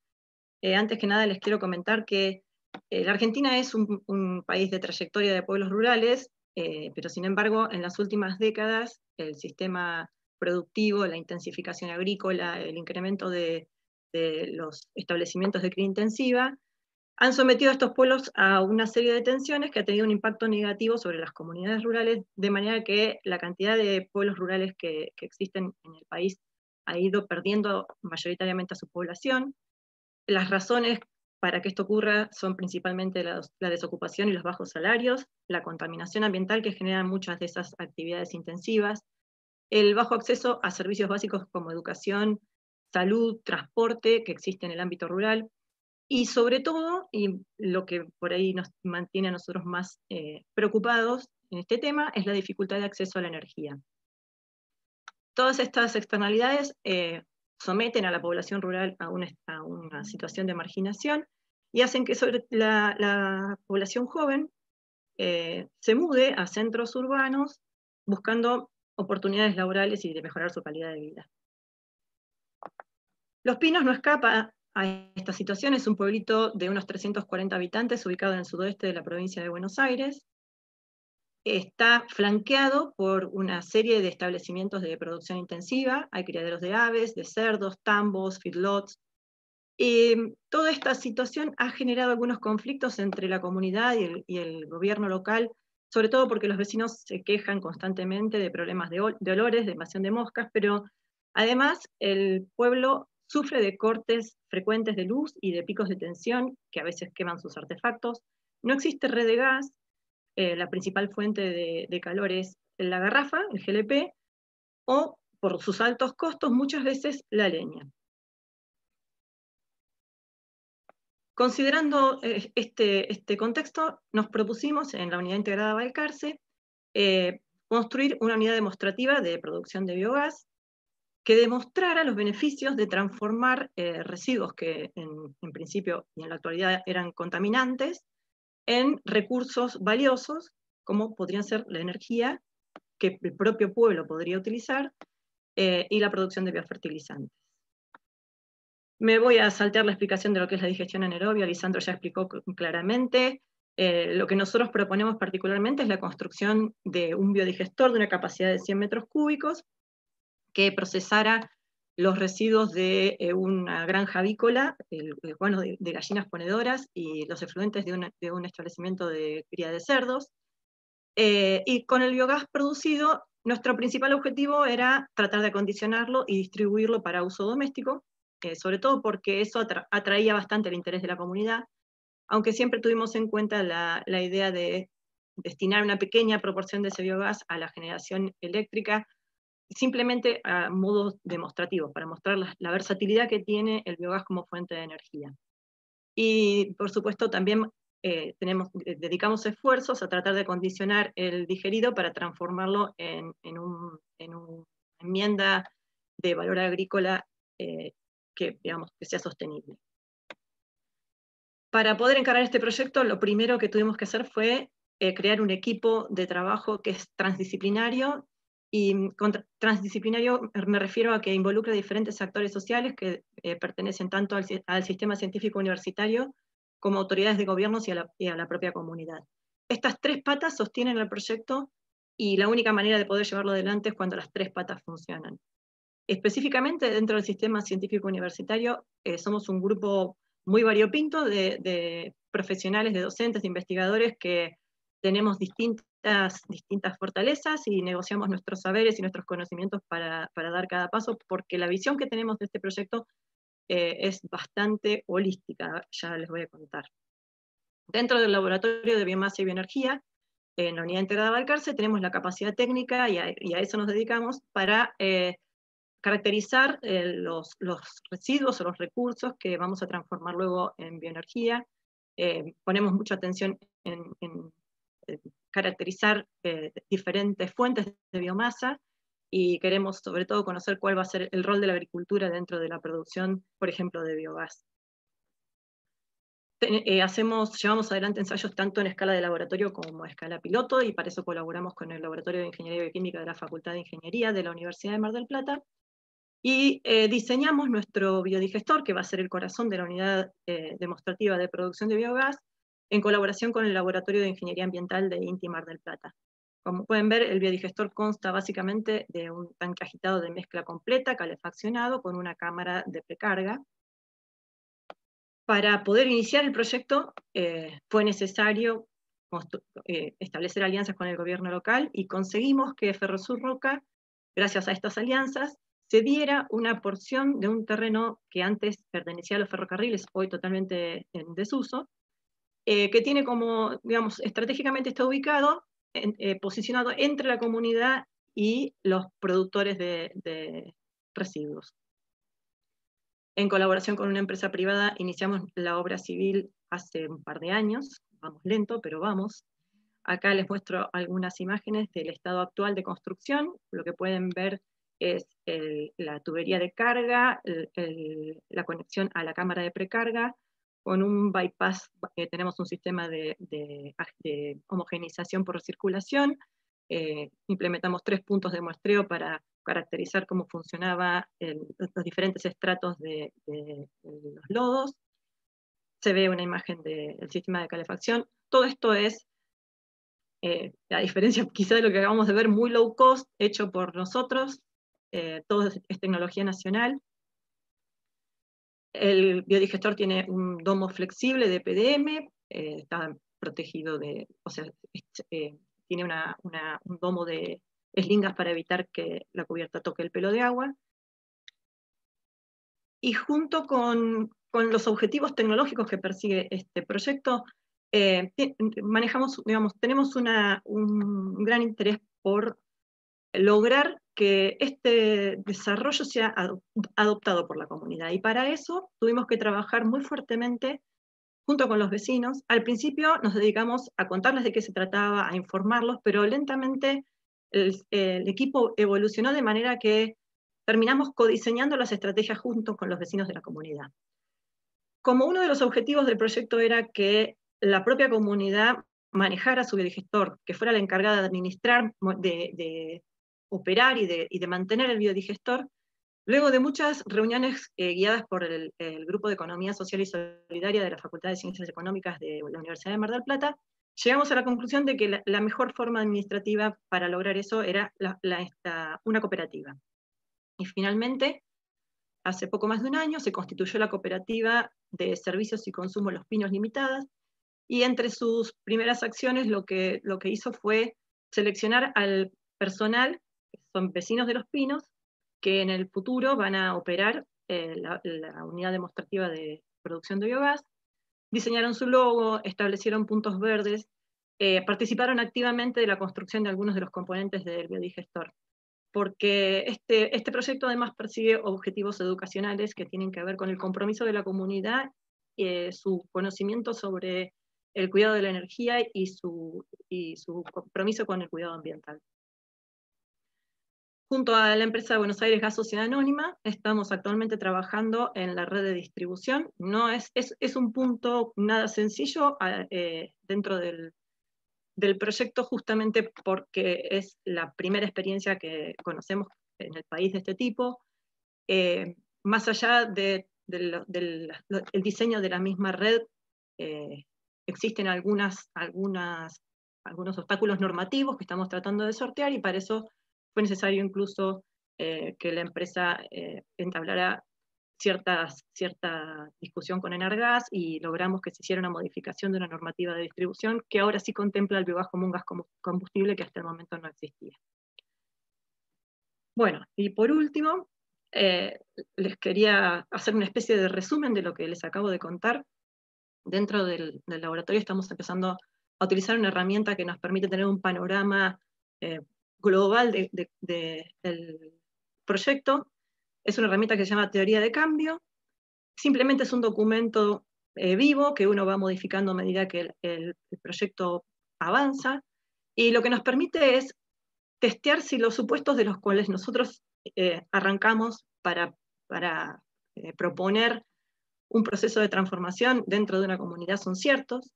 Eh, antes que nada les quiero comentar que eh, la Argentina es un, país de trayectoria de pueblos rurales, eh, pero sin embargo en las últimas décadas el sistema productivo, la intensificación agrícola, el incremento de, de los establecimientos de cría intensiva, han sometido a estos pueblos a una serie de tensiones que ha tenido un impacto negativo sobre las comunidades rurales, de manera que la cantidad de pueblos rurales que, existen en el país ha ido perdiendo mayoritariamente a su población. Las razones para que esto ocurra son principalmente la, la, desocupación y los bajos salarios, la contaminación ambiental que generan muchas de esas actividades intensivas, el bajo acceso a servicios básicos como educación, salud, transporte que existe en el ámbito rural, y sobre todo, y lo que por ahí nos mantiene a nosotros más eh, preocupados en este tema, es la dificultad de acceso a la energía. Todas estas externalidades eh, someten a la población rural a una, situación de marginación y hacen que sobre la, población joven eh, se mude a centros urbanos buscando oportunidades laborales y de mejorar su calidad de vida. Los Pinos no escapa a esta situación. Es un pueblito de unos 340 habitantes ubicado en el sudoeste de la provincia de Buenos Aires. Está flanqueado por una serie de establecimientos de producción intensiva. Hay criaderos de aves, de cerdos, tambos, feedlots. Y toda esta situación ha generado algunos conflictos entre la comunidad y el, gobierno local, sobre todo porque los vecinos se quejan constantemente de problemas de, de olores, de invasión de moscas, pero además el pueblo Sufre de cortes frecuentes de luz y de picos de tensión que a veces queman sus artefactos. No existe red de gas. Eh, la principal fuente de, calor es la garrafa, el GLP, o por sus altos costos, muchas veces la leña. Considerando eh, este, este, contexto, nos propusimos en la Unidad Integrada Balcarce eh, construir una unidad demostrativa de producción de biogás que demostrara los beneficios de transformar eh, residuos que en, principio y en la actualidad eran contaminantes en recursos valiosos, como podrían ser la energía que el propio pueblo podría utilizar y la producción de biofertilizantes. Me voy a saltear la explicación de lo que es la digestión anaerobia, Lisandro ya explicó claramente. Eh, lo que nosotros proponemos particularmente es la construcción de un biodigestor de una capacidad de 100 metros cúbicos, que procesara los residuos de eh, una granja avícola, el, bueno, de, gallinas ponedoras y los efluentes de, un establecimiento de cría de cerdos. Eh, y con el biogás producido, nuestro principal objetivo era tratar de acondicionarlo y distribuirlo para uso doméstico, eh, sobre todo porque eso atraía bastante el interés de la comunidad, aunque siempre tuvimos en cuenta la, idea de destinar una pequeña proporción de ese biogás a la generación eléctrica, simplemente a modo demostrativo, para mostrar la, versatilidad que tiene el biogás como fuente de energía. Y por supuesto también eh, eh, dedicamos esfuerzos a tratar de condicionar el digerido para transformarlo en, una enmienda de valor agrícola que, digamos, que sea sostenible. Para poder encarar este proyecto, lo primero que tuvimos que hacer fue crear un equipo de trabajo que es transdisciplinario y mm, transdisciplinario me refiero a que involucra diferentes actores sociales que eh, pertenecen tanto al, sistema científico universitario como autoridades de gobiernos y a, la, propia comunidad. Estas tres patas sostienen el proyecto y la única manera de poder llevarlo adelante es cuando las tres patas funcionan. Específicamente dentro del sistema científico universitario eh, somos un grupo muy variopinto de, de, profesionales, de docentes, de investigadores que tenemos distintas distintas fortalezas y negociamos nuestros saberes y nuestros conocimientos para, dar cada paso, porque la visión que tenemos de este proyecto eh, es bastante holística, ya les voy a contar. Dentro del laboratorio de biomasa y bioenergía, en la unidad integrada Balcarce, tenemos la capacidad técnica y a, eso nos dedicamos para eh, caracterizar eh, los, residuos o los recursos que vamos a transformar luego en bioenergía. ponemos mucha atención en caracterizar diferentes fuentes de biomasa y queremos sobre todo conocer cuál va a ser el rol de la agricultura dentro de la producción, por ejemplo, de biogás. Eh, hacemos, llevamos adelante ensayos tanto en escala de laboratorio como a escala piloto, y para eso colaboramos con el Laboratorio de Ingeniería Bioquímica de la Facultad de Ingeniería de la Universidad de Mar del Plata, y eh, diseñamos nuestro biodigestor, que va a ser el corazón de la unidad eh, demostrativa de producción de biogás, en colaboración con el Laboratorio de Ingeniería Ambiental de INTI Mar del Plata. Como pueden ver, el biodigestor consta básicamente de un tanque agitado de mezcla completa, calefaccionado, con una cámara de precarga. Para poder iniciar el proyecto eh, fue necesario establecer alianzas con el gobierno local y conseguimos que Ferrosur Roca, gracias a estas alianzas, se diera una porción de un terreno que antes pertenecía a los ferrocarriles, hoy totalmente en desuso, eh, que tiene como, digamos, estratégicamente está ubicado eh, posicionado entre la comunidad y los productores de, residuos. En colaboración con una empresa privada iniciamos la obra civil hace un par de años, vamos lento, pero vamos. Acá les muestro algunas imágenes del estado actual de construcción. Lo que pueden ver es la tubería de carga, la conexión a la cámara de precarga, con un bypass eh, tenemos un sistema de, de, homogenización por circulación, eh, implementamos tres puntos de muestreo para caracterizar cómo funcionaba los diferentes estratos de, los lodos, se ve una imagen del sistema de calefacción, todo esto es, eh, la diferencia quizá de lo que acabamos de ver, muy low cost, hecho por nosotros, todo es tecnología nacional, el biodigestor tiene un domo flexible de PDM, eh, está protegido de, o sea, eh, tiene un domo de eslingas para evitar que la cubierta toque el pelo de agua. Y junto con, los objetivos tecnológicos que persigue este proyecto, eh, manejamos, digamos, tenemos un gran interés por lograr que este desarrollo sea adoptado por la comunidad. Y para eso tuvimos que trabajar muy fuertemente junto con los vecinos. Al principio nos dedicamos a contarles de qué se trataba, a informarlos, pero lentamente el, equipo evolucionó de manera que terminamos codiseñando las estrategias junto con los vecinos de la comunidad. Como uno de los objetivos del proyecto era que la propia comunidad manejara su biodigestor, que fuera la encargada de administrar, de operar y de, mantener el biodigestor, luego de muchas reuniones eh, guiadas por el, Grupo de Economía Social y Solidaria de la Facultad de Ciencias Económicas de la Universidad de Mar del Plata, llegamos a la conclusión de que la, mejor forma administrativa para lograr eso era una cooperativa. Y finalmente, hace poco más de un año, se constituyó la cooperativa de servicios y consumo Los Pinos Limitadas, y entre sus primeras acciones lo que, lo que hizo fue seleccionar al personal son vecinos de Los Pinos, que en el futuro van a operar eh, la, unidad demostrativa de producción de biogás, diseñaron su logo, establecieron puntos verdes, eh, participaron activamente de la construcción de algunos de los componentes del biodigestor, porque este, este proyecto además persigue objetivos educacionales que tienen que ver con el compromiso de la comunidad, eh, su conocimiento sobre el cuidado de la energía y su, y su compromiso con el cuidado ambiental. Junto a la empresa de Buenos Aires Gas Sociedad Anónima, estamos actualmente trabajando en la red de distribución. No es, es, un punto nada sencillo eh, dentro del, proyecto justamente porque es la primera experiencia que conocemos en el país de este tipo. Eh, más allá del diseño de la misma red, eh, existen algunas, algunas, algunos obstáculos normativos que estamos tratando de sortear y para eso fue necesario incluso eh, que la empresa eh, entablara ciertas, cierta discusión con Enargas y logramos que se hiciera una modificación de una normativa de distribución que ahora sí contempla el biogás como un gas combustible que hasta el momento no existía. Bueno, y por último, eh, les quería hacer una especie de resumen de lo que les acabo de contar. Dentro del, laboratorio estamos empezando a utilizar una herramienta que nos permite tener un panorama global del proyecto. Es una herramienta que se llama teoría de cambio. Simplemente es un documento eh, vivo que uno va modificando a medida que el, proyecto avanza y lo que nos permite es testear si los supuestos de los cuales nosotros eh, arrancamos para, para eh, proponer un proceso de transformación dentro de una comunidad son ciertos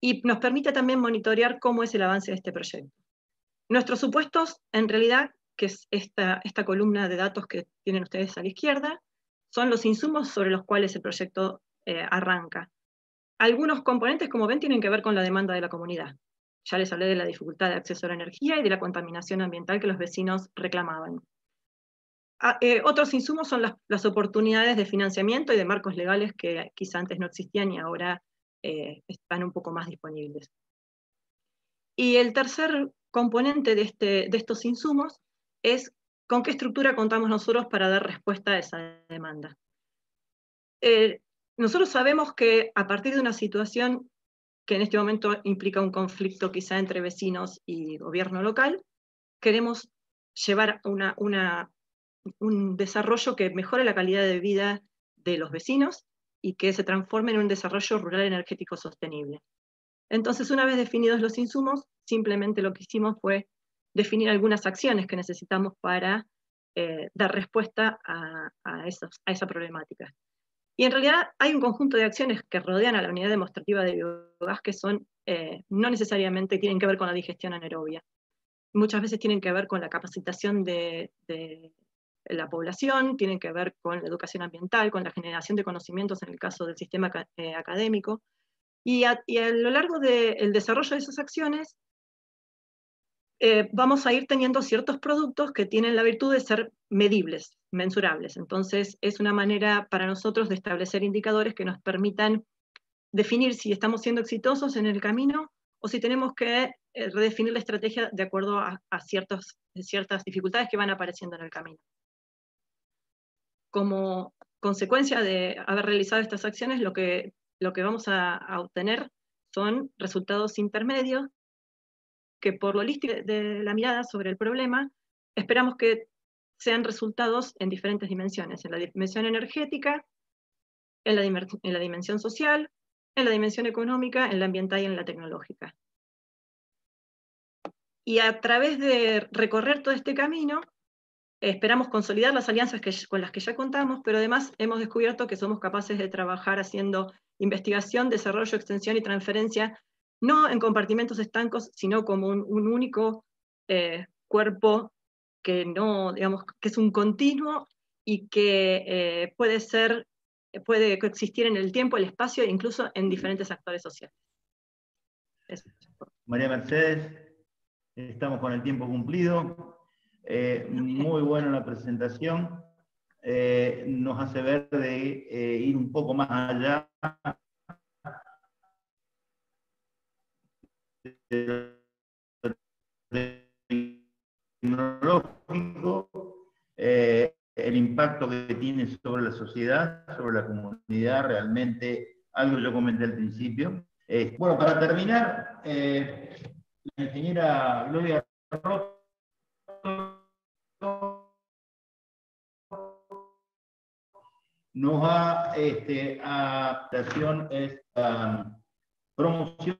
y nos permite también monitorear cómo es el avance de este proyecto. Nuestros supuestos, en realidad, que es esta, esta columna de datos que tienen ustedes a la izquierda, son los insumos sobre los cuales el proyecto eh, arranca. Algunos componentes, como ven, tienen que ver con la demanda de la comunidad. Ya les hablé de la dificultad de acceso a la energía y de la contaminación ambiental que los vecinos reclamaban. Ah, eh, otros insumos son las, oportunidades de financiamiento y de marcos legales que quizá antes no existían y ahora eh, están un poco más disponibles. Y el tercer componente de, este, de estos insumos es con qué estructura contamos nosotros para dar respuesta a esa demanda. Eh, nosotros sabemos que a partir de una situación que en este momento implica un conflicto quizá entre vecinos y gobierno local, queremos llevar una, un desarrollo que mejore la calidad de vida de los vecinos y que se transforme en un desarrollo rural energético sostenible. Entonces, una vez definidos los insumos, simplemente lo que hicimos fue definir algunas acciones que necesitamos para eh, dar respuesta a, esa problemática. Y en realidad hay un conjunto de acciones que rodean a la unidad demostrativa de biogás que son, eh, no necesariamente tienen que ver con la digestión anaerobia. Muchas veces tienen que ver con la capacitación de, la población, tienen que ver con la educación ambiental, con la generación de conocimientos en el caso del sistema eh, académico. Y a, a, lo largo del desarrollo de esas acciones eh, vamos a ir teniendo ciertos productos que tienen la virtud de ser medibles, mensurables. Entonces, es una manera para nosotros de establecer indicadores que nos permitan definir si estamos siendo exitosos en el camino o si tenemos que eh, redefinir la estrategia de acuerdo a, ciertas dificultades que van apareciendo en el camino. Como consecuencia de haber realizado estas acciones, lo que, lo que vamos a obtener son resultados intermedios que por lo listo de la mirada sobre el problema, esperamos que sean resultados en diferentes dimensiones, en la dimensión energética, en la, en la dimensión social, en la dimensión económica, en la ambiental y en la tecnológica. Y a través de recorrer todo este camino, esperamos consolidar las alianzas que, con las que ya contamos, pero además hemos descubierto que somos capaces de trabajar haciendo investigación, desarrollo, extensión y transferencia no en compartimentos estancos, sino como un, único eh, cuerpo que, no, digamos, que es un continuo y que eh, puede ser, puede coexistir en el tiempo, el espacio e incluso en diferentes actores sociales. María Mercedes, estamos con el tiempo cumplido. Eh, muy buena la presentación. nos hace ver de ir un poco más allá tecnológico, eh, el impacto que tiene sobre la sociedad, sobre la comunidad, realmente algo yo comenté al principio. Eh, bueno, para terminar, eh, la ingeniera Gloria nos va este, a esta promoción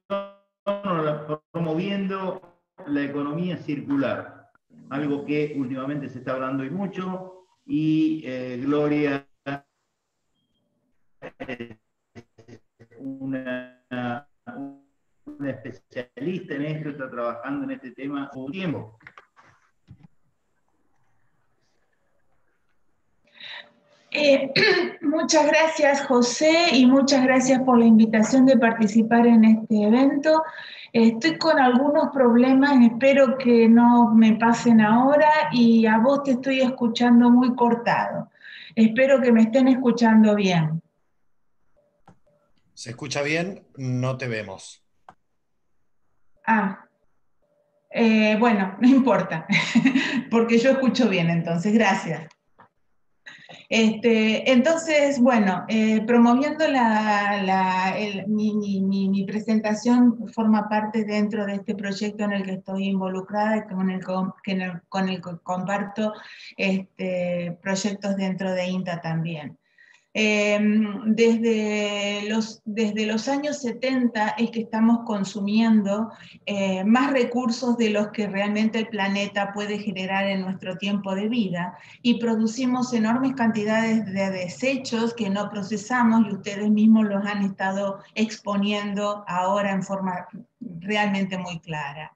promoviendo la economía circular, algo que últimamente se está hablando y mucho, y eh, Gloria es una, una, especialista en esto, está trabajando en este tema un tiempo. Eh, muchas gracias José y muchas gracias por la invitación de participar en este evento. Estoy con algunos problemas, espero que no me pasen ahora y a vos te estoy escuchando muy cortado. Espero que me estén escuchando bien. ¿Se escucha bien? No te vemos. Ah, eh, bueno, no importa, porque yo escucho bien entonces, gracias. Este, entonces, bueno, eh, promoviendo la, mi, presentación forma parte dentro de este proyecto en el que estoy involucrada y con el, con el que comparto este, proyectos dentro de INTA también. Em, desde, los, desde los años 70 es que estamos consumiendo eh, más recursos de los que realmente el planeta puede generar en nuestro tiempo de vida y producimos enormes cantidades de desechos que no procesamos y ustedes mismos los han estado exponiendo ahora en forma realmente muy clara.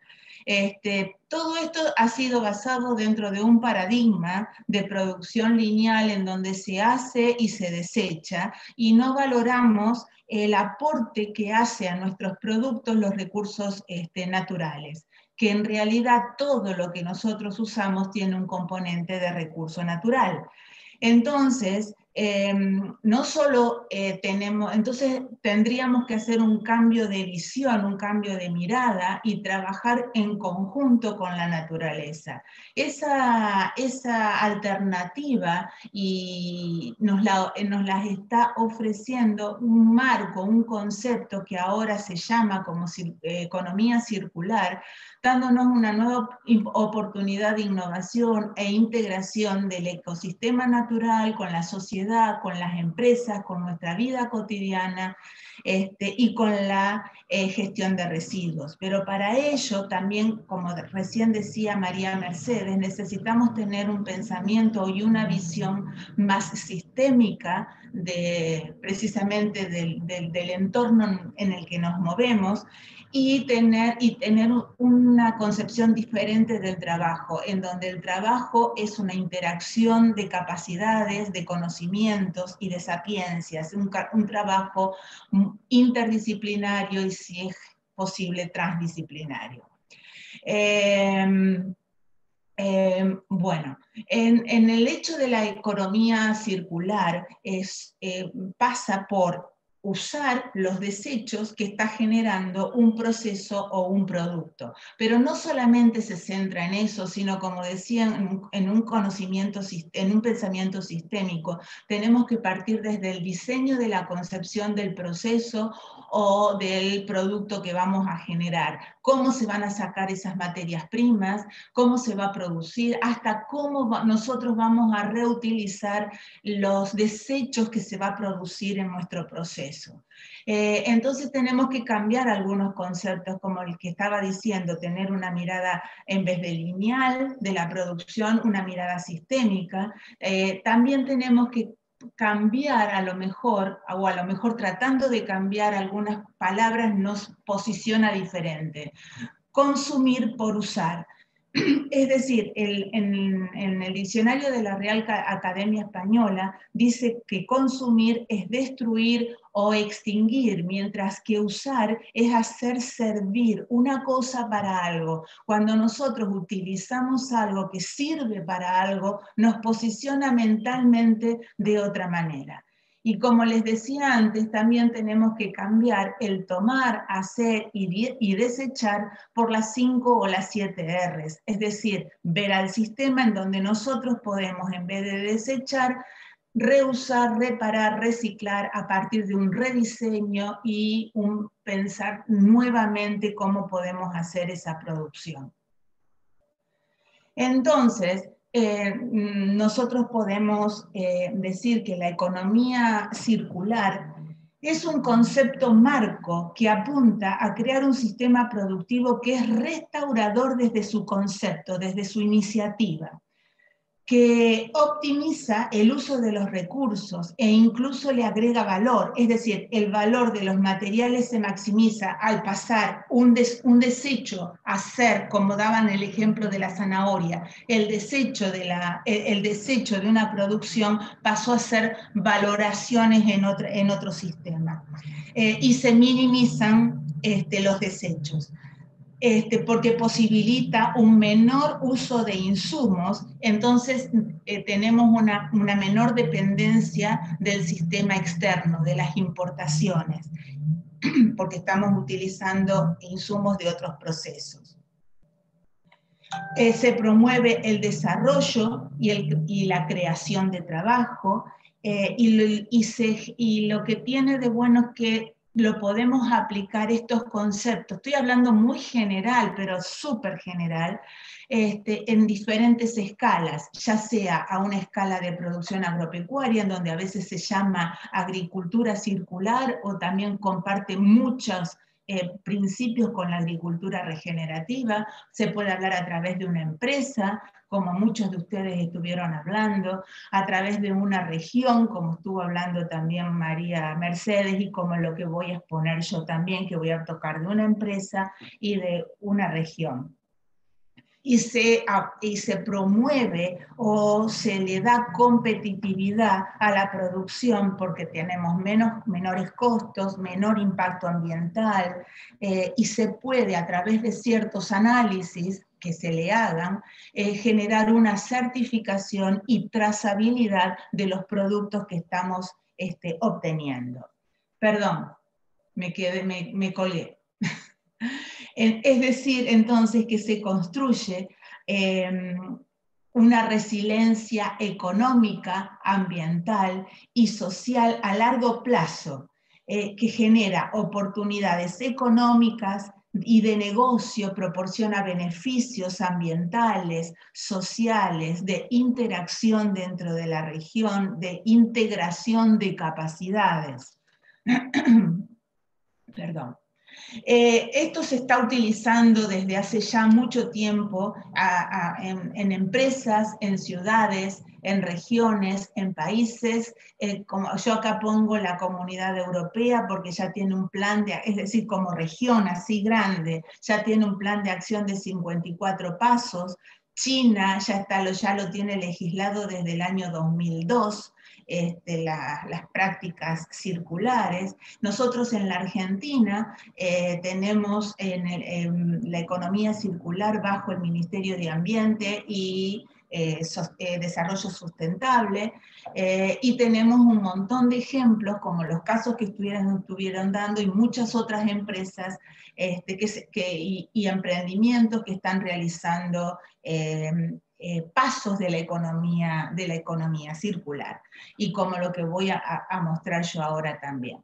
Este, todo esto ha sido basado dentro de un paradigma de producción lineal en donde se hace y se desecha y no valoramos el aporte que hace a nuestros productos los recursos este, naturales que en realidad todo lo que nosotros usamos tiene un componente de recurso natural. Entonces, Em, no solo eh, tenemos, entonces tendríamos que hacer un cambio de visión, un cambio de mirada y trabajar en conjunto con la naturaleza. Esa, esa alternativa y nos, la, nos las está ofreciendo un marco, un concepto que ahora se llama como economía circular, dándonos una nueva oportunidad de innovación e integración del ecosistema natural con la sociedad, con las empresas, con nuestra vida cotidiana este, y con la eh, gestión de residuos. Pero para ello también, como recién decía María Mercedes, necesitamos tener un pensamiento y una visión más sistémica de, precisamente del, del entorno en el que nos movemos y tener, y tener una concepción diferente del trabajo, en donde el trabajo es una interacción de capacidades, de conocimientos y de sapiencias, un, un trabajo interdisciplinario y si es posible transdisciplinario. Em, em, bueno, en, en, el hecho de la economía circular es, eh, pasa por usar los desechos que está generando un proceso o un producto. Pero no solamente se centra en eso, sino como decía, en un, conocimiento, en un pensamiento sistémico. Tenemos que partir desde el diseño de la concepción del proceso o del producto que vamos a generar. Cómo se van a sacar esas materias primas, cómo se va a producir, hasta cómo nosotros vamos a reutilizar los desechos que se va a producir en nuestro proceso. Eh, entonces tenemos que cambiar algunos conceptos, como el que estaba diciendo, tener una mirada en vez de lineal de la producción, una mirada sistémica. Eh, también tenemos que cambiar a lo mejor, o a lo mejor tratando de cambiar algunas palabras, nos posiciona diferente. Consumir por usar. Es decir, en, el diccionario de la Real Academia Española dice que consumir es destruir o extinguir, mientras que usar es hacer servir una cosa para algo. Cuando nosotros utilizamos algo que sirve para algo, nos posiciona mentalmente de otra manera. Y como les decía antes, también tenemos que cambiar el tomar, hacer y, desechar por las cinco o las siete R's. Es decir, ver al sistema en donde nosotros podemos, en vez de desechar, reusar, reparar, reciclar a partir de un rediseño y pensar nuevamente cómo podemos hacer esa producción. Entonces, eh, nosotros podemos eh, decir que la economía circular es un concepto marco que apunta a crear un sistema productivo que es restaurador desde su concepto, desde su iniciativa que optimiza el uso de los recursos e incluso le agrega valor, es decir, el valor de los materiales se maximiza al pasar un, un desecho a ser, como daban el ejemplo de la zanahoria, el desecho de, la, el, desecho de una producción pasó a ser valoraciones en otro, en otro sistema. Eh, y se minimizan este, los desechos. Este, porque posibilita un menor uso de insumos, entonces eh, tenemos una, una, menor dependencia del sistema externo, de las importaciones, porque estamos utilizando insumos de otros procesos. Eh, se promueve el desarrollo y, el, y, la creación de trabajo, eh, y, y, se, y lo que tiene de bueno es que lo podemos aplicar estos conceptos. Estoy hablando muy general, pero súper general, este, en diferentes escalas, ya sea a una escala de producción agropecuaria, en donde a veces se llama agricultura circular o también comparte muchos eh, principios con la agricultura regenerativa, se puede hablar a través de una empresa, como muchos de ustedes estuvieron hablando, a través de una región, como estuvo hablando también María Mercedes, y como lo que voy a exponer yo también, que voy a tocar de una empresa y de una región. Y se, y se promueve o se le da competitividad a la producción porque tenemos menos, menores costos, menor impacto ambiental eh, y se puede a través de ciertos análisis que se le hagan, generar una certificación y trazabilidad de los productos que estamos este, obteniendo. Perdón, me, quedé, me, me colgué. Es decir, entonces que se construye em, una resiliencia económica, ambiental y social a largo plazo, eh, que genera oportunidades económicas y de negocio, proporciona beneficios ambientales, sociales, de interacción dentro de la región, de integración de capacidades. Perdón. Eh, esto se está utilizando desde hace ya mucho tiempo en, empresas, en ciudades, en regiones, en países. Eh, como yo acá pongo la comunidad europea porque ya tiene un plan de, es decir, como región así grande, ya tiene un plan de acción de 54 pasos. China ya, está, ya lo tiene legislado desde el año 2002. Este, las prácticas circulares. Nosotros en la Argentina eh, tenemos en, la economía circular bajo el Ministerio de Ambiente y eh, eh, desarrollo sustentable y tenemos un montón de ejemplos como los casos que estuvieron, estuvieron dando y muchas otras empresas este, que, y, y, emprendimientos que están realizando eh, pasos de la, economía, de la economía circular y como lo que voy a, mostrar yo ahora también.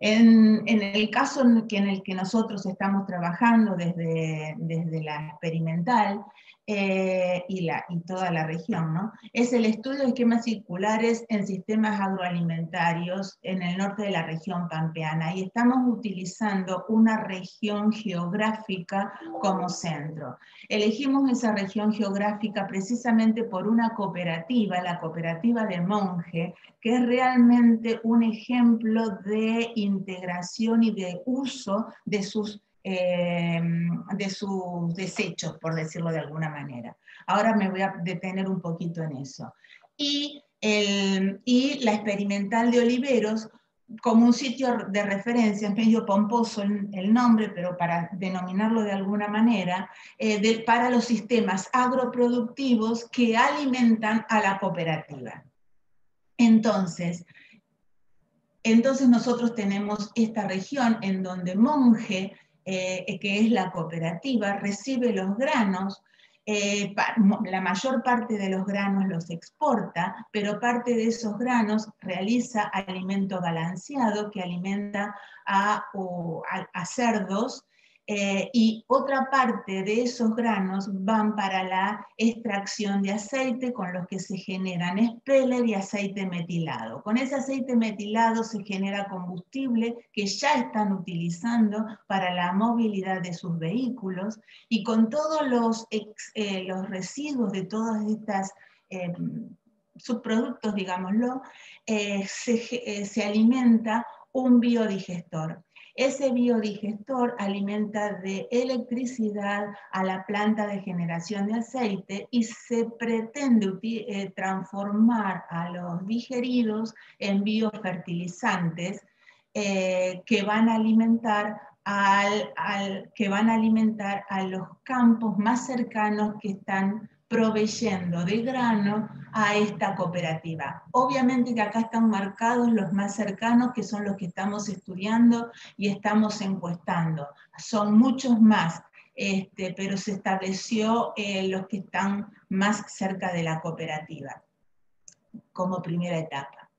En, el caso en, en el que nosotros estamos trabajando desde, desde la experimental, eh, y, la, y, toda la región, ¿no? Es el estudio de esquemas circulares en sistemas agroalimentarios en el norte de la región pampeana y estamos utilizando una región geográfica como centro. Elegimos esa región geográfica precisamente por una cooperativa, la cooperativa de Monje, que es realmente un ejemplo de integración y de uso de sus eh, de sus desechos, por decirlo de alguna manera. Ahora me voy a detener un poquito en eso. Y, y la experimental de Oliveros como un sitio de referencia, es medio pomposo el, nombre, pero para denominarlo de alguna manera, eh, para los sistemas agroproductivos que alimentan a la cooperativa. Entonces, entonces nosotros tenemos esta región en donde Monje eh, que es la cooperativa, recibe los granos, eh, la mayor parte de los granos los exporta, pero parte de esos granos realiza alimento balanceado que alimenta a, a cerdos eh, y otra parte de esos granos van para la extracción de aceite con los que se generan espeller y aceite metilado. Con ese aceite metilado se genera combustible que ya están utilizando para la movilidad de sus vehículos y con todos los, eh, los residuos de todas estas eh, subproductos, digámoslo, se, se alimenta un biodigestor. Ese biodigestor alimenta de electricidad a la planta de generación de aceite y se pretende eh, transformar a los digeridos en biofertilizantes eh, que van a alimentar al, que van a alimentar a los campos más cercanos que están proveyendo de grano a esta cooperativa. Obviamente que acá están marcados los más cercanos, que son los que estamos estudiando y estamos encuestando. Son muchos más, este, pero se estableció eh, los que están más cerca de la cooperativa como primera etapa.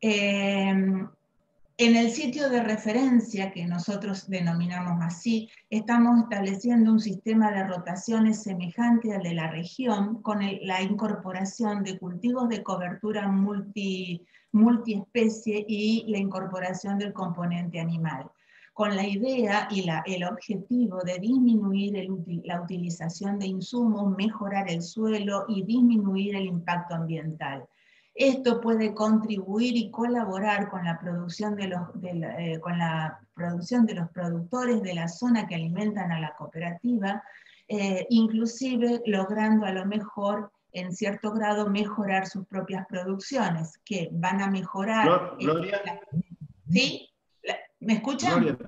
Em, en el sitio de referencia, que nosotros denominamos así, estamos estableciendo un sistema de rotaciones semejante al de la región, con la incorporación de cultivos de cobertura multi, multiespecie y la incorporación del componente animal, con la idea y el objetivo de disminuir la utilización de insumos, mejorar el suelo y disminuir el impacto ambiental. Esto puede contribuir y colaborar con la producción de los, eh, con la producción de los productores de la zona que alimentan a la cooperativa, eh, inclusive logrando a lo mejor en cierto grado mejorar sus propias producciones, que van a mejorar. Gloria. ¿Sí? ¿Me escuchan?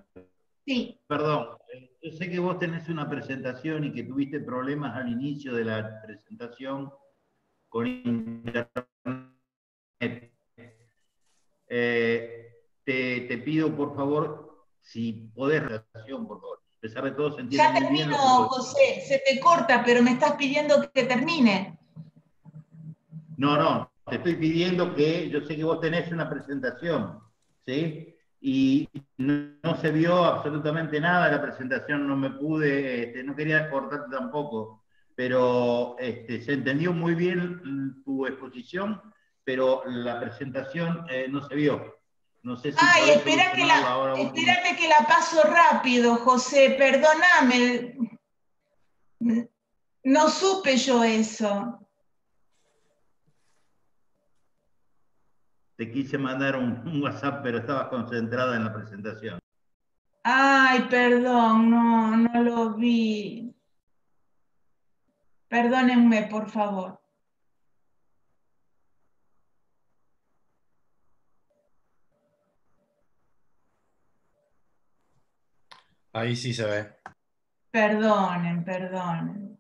Sí. Perdón, yo sé que vos tenés una presentación y que tuviste problemas al inicio de la presentación con internet eh, te, pido, por favor, si podés, relación, por favor. A pesar de todo, se Ya termino, José. Se te corta, pero me estás pidiendo que termine. No, no. Te estoy pidiendo que, yo sé que vos tenés una presentación, ¿sí? Y no, se vio absolutamente nada de la presentación, no me pude, este, no quería cortarte tampoco, pero este, se entendió muy bien tu exposición pero la presentación eh, no se vio. No sé si Ay, espera que la, espérate que la paso rápido, José, perdóname. No supe yo eso. Te quise mandar un, WhatsApp, pero estabas concentrada en la presentación. Ay, perdón, no, no lo vi. Perdónenme, por favor. Ahí sí se ve. Perdonen, perdonen.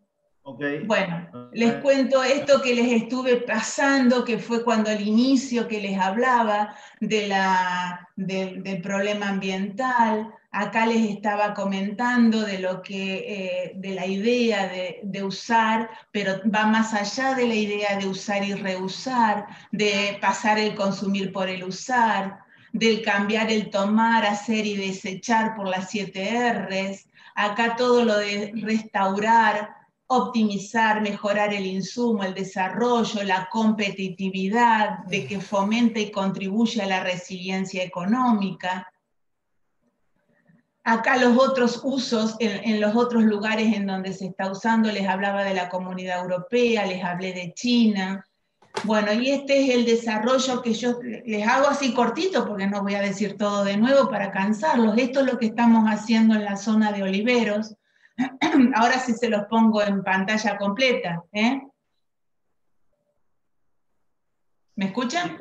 Bueno, les cuento esto que les estuve pasando, que fue cuando al inicio que les hablaba de la, del problema ambiental. Acá les estaba comentando de lo que, eh, de la idea de, de, usar, pero va más allá de la idea de usar y reusar, de pasar el consumir por el usar, del cambiar el tomar, hacer y desechar por las siete R's, acá todo lo de restaurar, optimizar, mejorar el insumo, el desarrollo, la competitividad, de que fomente y contribuye a la resiliencia económica. Acá los otros usos, en, en, los otros lugares en donde se está usando, les hablaba de la comunidad europea, les hablé de China, bueno, y este es el desarrollo que yo les hago así cortito, porque no voy a decir todo de nuevo para cansarlos. Esto es lo que estamos haciendo en la zona de oliveros. Ahora sí se los pongo en pantalla completa. ¿eh? ¿Me escuchan?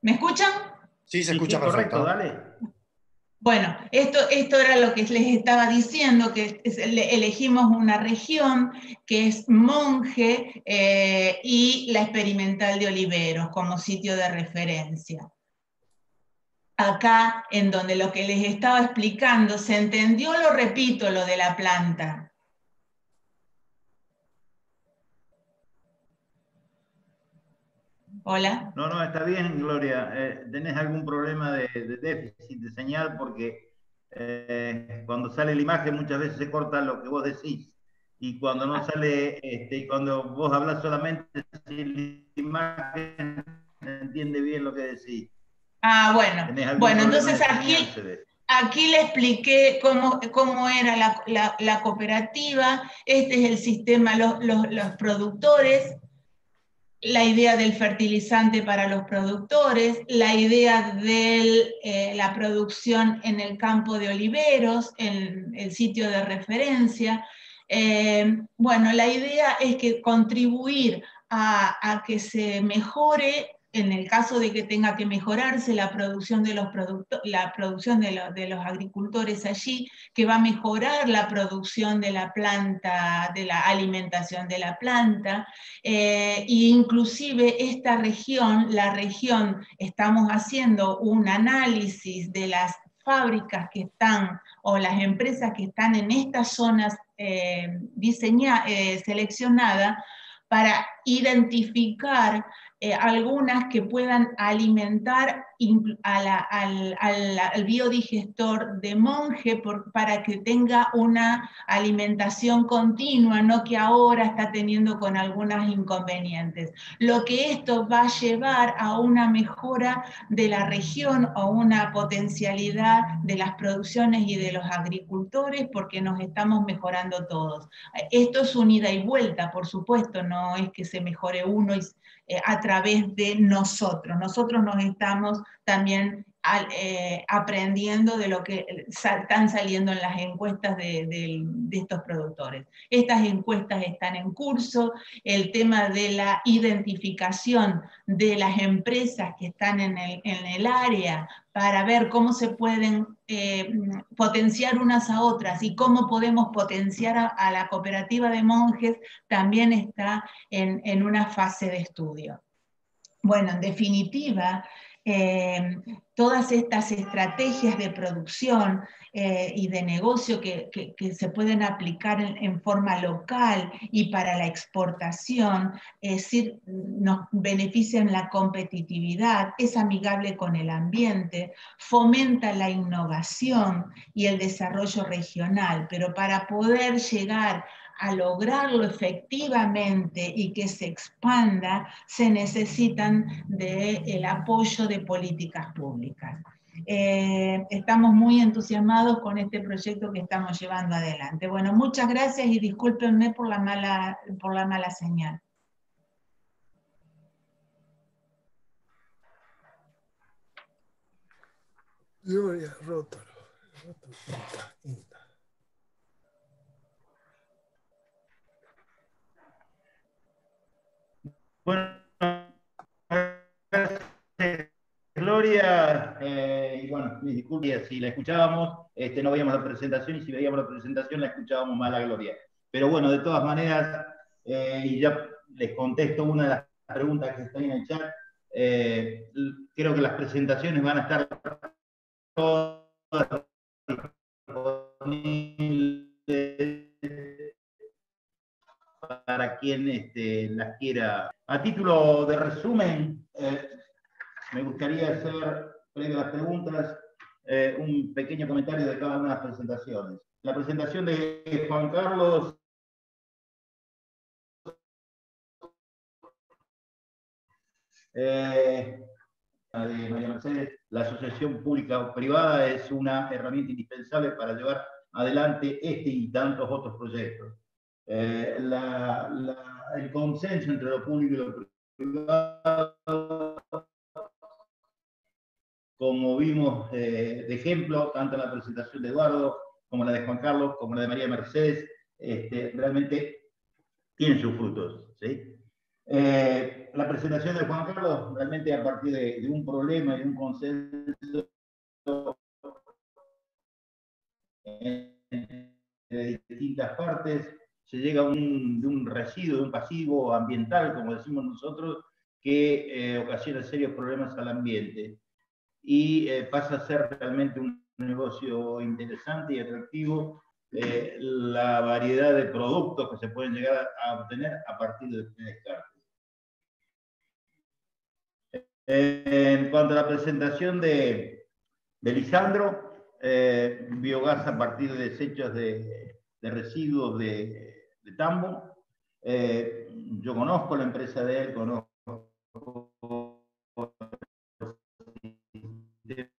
¿Me escuchan? Sí, se escucha perfecto. Dale. Bueno, esto, esto era lo que les estaba diciendo, que elegimos una región que es Monje eh, y la experimental de Oliveros como sitio de referencia. Acá, en donde lo que les estaba explicando, se entendió, lo repito, lo de la planta. Hola. No, no, está bien, Gloria. Eh, ¿Tenés algún problema de, déficit de señal? Porque eh, cuando sale la imagen muchas veces se corta lo que vos decís. Y cuando no sale, este, cuando vos hablas solamente sin la imagen, entiende bien lo que decís. Ah, bueno. Bueno, entonces aquí, aquí le expliqué cómo, cómo era la, la, cooperativa. Este es el sistema, los, los, los productores la idea del fertilizante para los productores, la idea de eh, la producción en el campo de oliveros, en el sitio de referencia. Eh, bueno, la idea es que contribuir a, que se mejore en el caso de que tenga que mejorarse la producción de los, la producción de, los agricultores allí, que va a mejorar la producción de la planta, de la alimentación de la planta, e inclusive esta región, la región, estamos haciendo un análisis de las fábricas que están o las empresas que están en estas zonas eh, eh seleccionadas para identificar eh, algunas que puedan alimentar al, biodigestor de monje para que tenga una alimentación continua, no que ahora está teniendo con algunos inconvenientes. Lo que esto va a llevar a una mejora de la región o una potencialidad de las producciones y de los agricultores porque nos estamos mejorando todos. Esto es unida y vuelta, por supuesto, no es que se mejore uno y eh, a través de nosotros. Nosotros nos estamos también eh, aprendiendo de lo que están saliendo en las encuestas de, estos productores. Estas encuestas están en curso, el tema de la identificación de las empresas que están en el área para ver cómo se pueden eh, potenciar unas a otras y cómo podemos potenciar a, la cooperativa de monjes, también está en una fase de estudio. Bueno, en definitiva, eh, todas estas estrategias de producción eh, y de negocio que, se pueden aplicar en, forma local y para la exportación, es decir, nos benefician la competitividad, es amigable con el ambiente, fomenta la innovación y el desarrollo regional, pero para poder llegar a lograrlo efectivamente y que se expanda, se necesitan del apoyo de políticas públicas. Eh, estamos muy entusiasmados con este proyecto que estamos llevando adelante. Bueno, muchas gracias y discúlpenme por la mala, por la mala señal. Gloria, roto. Bueno, Gloria, eh, y bueno, mis disculpas si la escuchábamos, este, no veíamos la presentación y si veíamos la presentación la escuchábamos mal a Gloria. Pero bueno, de todas maneras, eh, y ya les contesto una de las preguntas que están en el chat, eh, creo que las presentaciones van a estar todas para quien este, las quiera. A título de resumen, eh, me gustaría hacer, previo a las preguntas, eh, un pequeño comentario de cada una de las presentaciones. La presentación de Juan Carlos eh, de María Mercedes, la asociación pública o privada es una herramienta indispensable para llevar adelante este y tantos otros proyectos. Eh, el consenso entre lo público y lo privado, como vimos eh, de ejemplo, tanto en la presentación de Eduardo como la de Juan Carlos, como la de María Mercedes, este, realmente tienen sus frutos. Eh, la presentación de Juan Carlos realmente a partir de, de un problema y un consenso de distintas partes, se llega a un, de un residuo, de un pasivo ambiental, como decimos nosotros, que eh, ocasiona serios problemas al ambiente y eh, pasa a ser realmente un negocio interesante y atractivo eh, la variedad de productos que se pueden llegar a obtener a partir de este descarte. En cuanto a la presentación de, de Lisandro, biogás a partir de desechos de, de residuos de, Tambo. Eh, yo conozco la empresa de él, conozco el sistema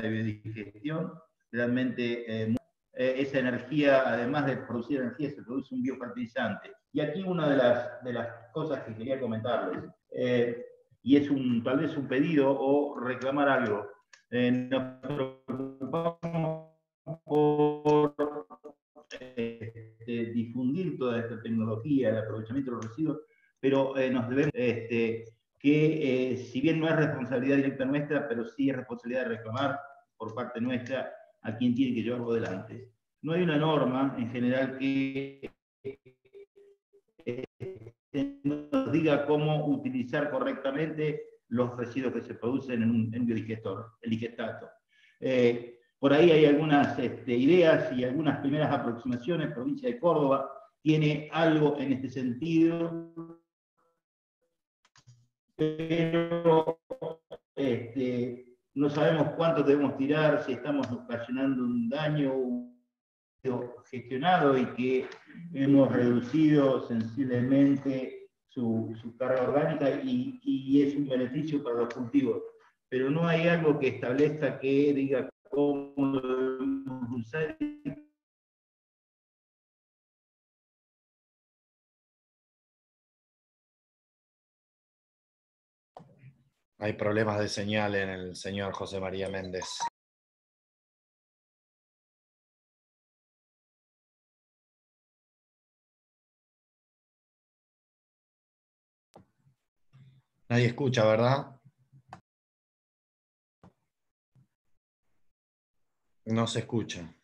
de biodigestión. Realmente eh, eh, esa energía, además de producir energía, se produce un biofertilizante. Y aquí una de las, de las cosas que quería comentarles, y es un, tal vez un pedido o reclamar algo. nos preocupamos esta tecnología, el aprovechamiento de los residuos, pero eh, nos debemos este, que, eh, si bien no es responsabilidad directa nuestra, pero sí es responsabilidad de reclamar por parte nuestra a quien tiene que llevarlo adelante. No hay una norma en general que eh, nos diga cómo utilizar correctamente los residuos que se producen en un, en biodigestor, el digestato. Por ahí hay algunas este, ideas y algunas primeras aproximaciones, provincia de Córdoba, tiene algo en este sentido, pero este, no sabemos cuánto debemos tirar, si estamos ocasionando un daño gestionado y que hemos reducido sensiblemente su, carga orgánica y, es un beneficio para los cultivos. Pero no hay algo que establezca que diga cómo debemos usar Hay problemas de señal en el señor José María Méndez. Nadie escucha, ¿verdad? No se escucha.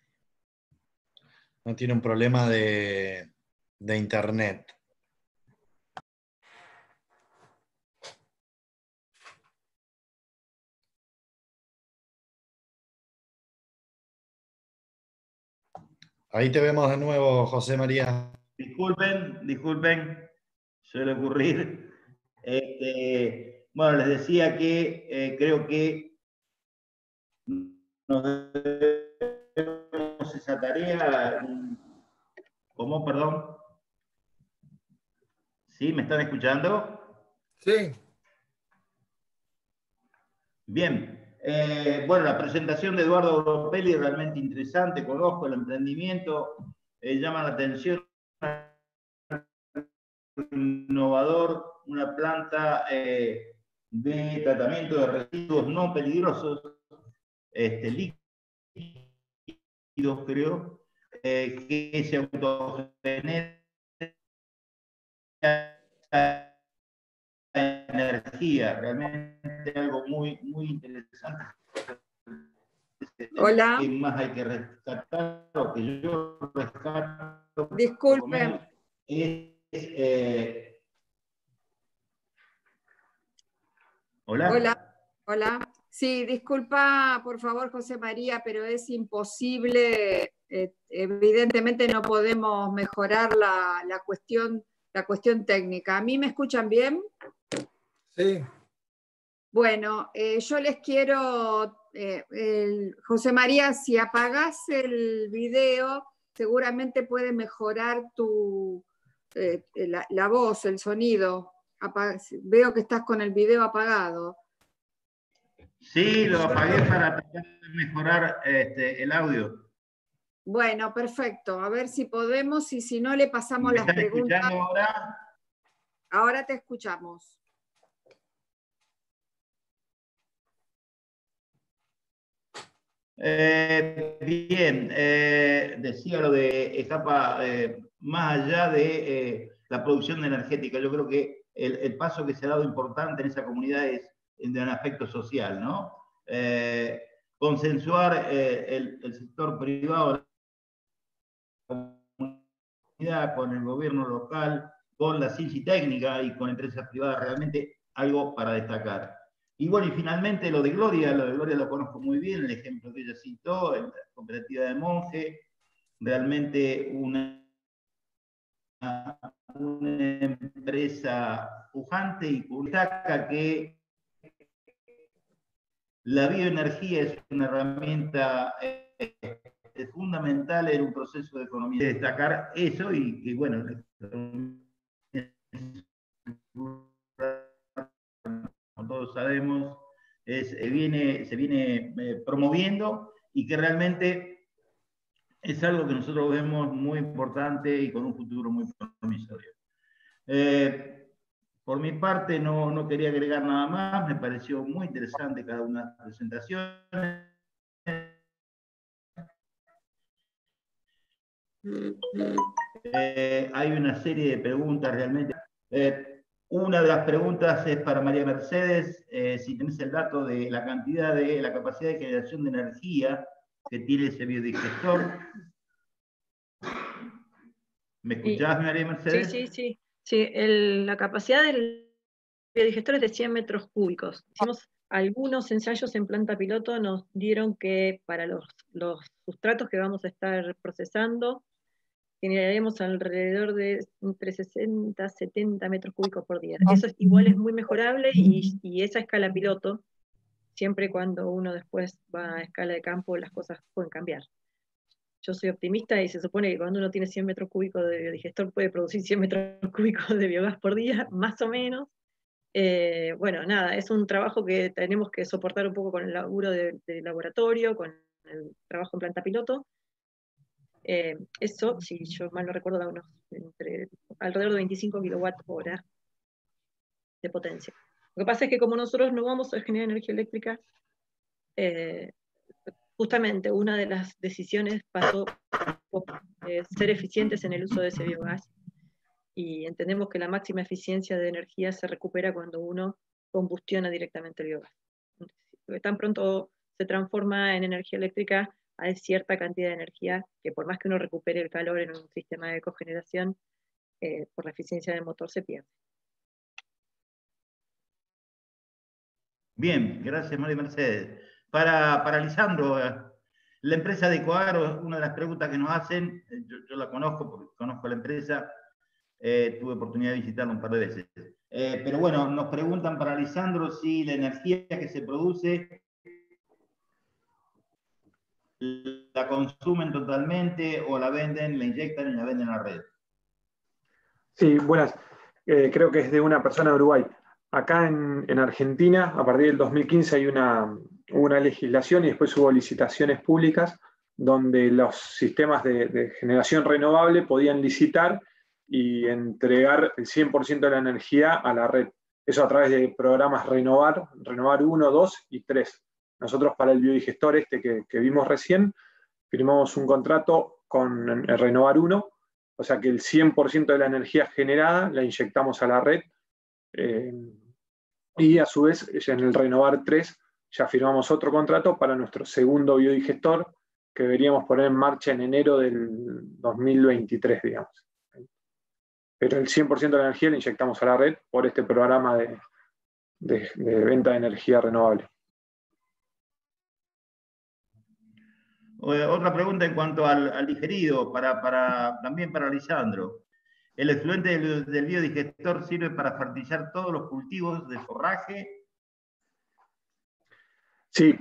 No tiene un problema de, de internet. Ahí te vemos de nuevo, José María. Disculpen, disculpen, suele ocurrir. Este, bueno, les decía que eh, creo que nos debemos esa tarea. ¿Cómo, perdón? ¿Sí? ¿Me están escuchando? Sí. Bien, eh, bueno, la presentación de Eduardo Gropelli es realmente interesante, conozco el emprendimiento, eh, llama la atención, innovador, una planta eh, de tratamiento de residuos no peligrosos, este, líquidos creo, que se autogenera energía, realmente algo muy, muy interesante. Hola. ¿Qué más hay que rescatar? Lo que yo rescato. Disculpen. Eh, Hola. Hola. Hola. Sí, disculpa, por favor, José María, pero es imposible. Eh, evidentemente no podemos mejorar la, la, cuestión, la cuestión técnica. ¿A mí me escuchan bien? Sí. Bueno, eh, yo les quiero, eh, José María, si apagas el video, seguramente puede mejorar tu, eh, la, voz, el sonido. veo que estás con el video apagado. Sí, lo apagué para mejorar este, el audio. Bueno, perfecto. A ver si podemos y si no le pasamos las preguntas. Ahora? ahora te escuchamos. Eh, bien, eh, decía lo de etapa eh, más allá de la producción energética. Yo creo que el, paso que se ha dado importante en esa comunidad es en un aspecto social, ¿no? consensuar el, el, sector privado, con el gobierno local, con la ciencia y técnica y con empresas privadas, realmente algo para destacar. Y bueno, y finalmente lo de Gloria, lo de Gloria lo conozco muy bien, el ejemplo que ella citó, la cooperativa de monje, realmente una, una empresa pujante y destaca que la bioenergía es una herramienta eh, fundamental en un proceso de economía. Destacar eso y que, bueno, todos sabemos, es, eh, viene, se viene eh, promoviendo y que realmente es algo que nosotros vemos muy importante y con un futuro muy promisorio. Eh, por mi parte, no, no, quería agregar nada más, me pareció muy interesante cada una de las presentaciones. hay una serie de preguntas realmente. Una de las preguntas es para María Mercedes, eh, si tenés el dato de la cantidad de la capacidad de generación de energía que tiene ese biodigestor. ¿Me escuchás, María Mercedes? Sí, sí, sí. la capacidad del biodigestor es de 100 metros cúbicos. Hicimos algunos ensayos en planta piloto, nos dieron que para los, los sustratos que vamos a estar procesando, generaremos alrededor de entre 60 a 70 metros cúbicos por día. Eso es, igual es muy mejorable y, y esa escala piloto, siempre cuando uno después va a escala de campo, las cosas pueden cambiar. Yo soy optimista y se supone que cuando uno tiene 100 metros cúbicos de biodigestor puede producir 100 metros cúbicos de biogás por día, más o menos. Eh, bueno, nada, es un trabajo que tenemos que soportar un poco con el laburo de, laboratorio, con el trabajo en planta piloto. Eh, eso, si yo mal no recuerdo, da unos entre, alrededor de 25 kilowatt hora de potencia. Lo que pasa es que como nosotros no vamos a generar energía eléctrica, eh, justamente una de las decisiones pasó por ser eficientes en el uso de ese biogás y entendemos que la máxima eficiencia de energía se recupera cuando uno combustiona directamente el biogás. Tan pronto se transforma en energía eléctrica, hay cierta cantidad de energía que por más que uno recupere el calor en un sistema de cogeneración, eh, por la eficiencia del motor se pierde. Bien, gracias María Mercedes. Para, para Lisandro, eh, la empresa de Coagro, una de las preguntas que nos hacen, eh, yo la conozco porque conozco la empresa, eh, tuve oportunidad de visitarlo un par de veces. Eh, pero bueno, nos preguntan para Lisandro si la energía que se produce la consumen totalmente o la venden, la inyectan y la venden a la red. Sí, buenas. Eh, creo que es de una persona de Uruguay. Acá en, Argentina, a partir del 2015 hay una, una, legislación y después hubo licitaciones públicas donde los sistemas de, de generación renovable podían licitar y entregar el 100% de la energía a la red. Eso a través de programas Renovar, Renovar 1, 2 y 3. Nosotros para el biodigestor este que, vimos recién, firmamos un contrato con Renovar 1, o sea que el 100% de la energía generada la inyectamos a la red. Eh, y a su vez, en el Renovar 3 ya firmamos otro contrato para nuestro segundo biodigestor que deberíamos poner en marcha en enero del 2023, digamos pero el 100% de la energía la inyectamos a la red por este programa de, venta de energía renovable. Otra pregunta en cuanto al, digerido, para, también para Lisandro. ¿El efluente del, biodigestor sirve para fertilizar todos los cultivos de forraje? Sí,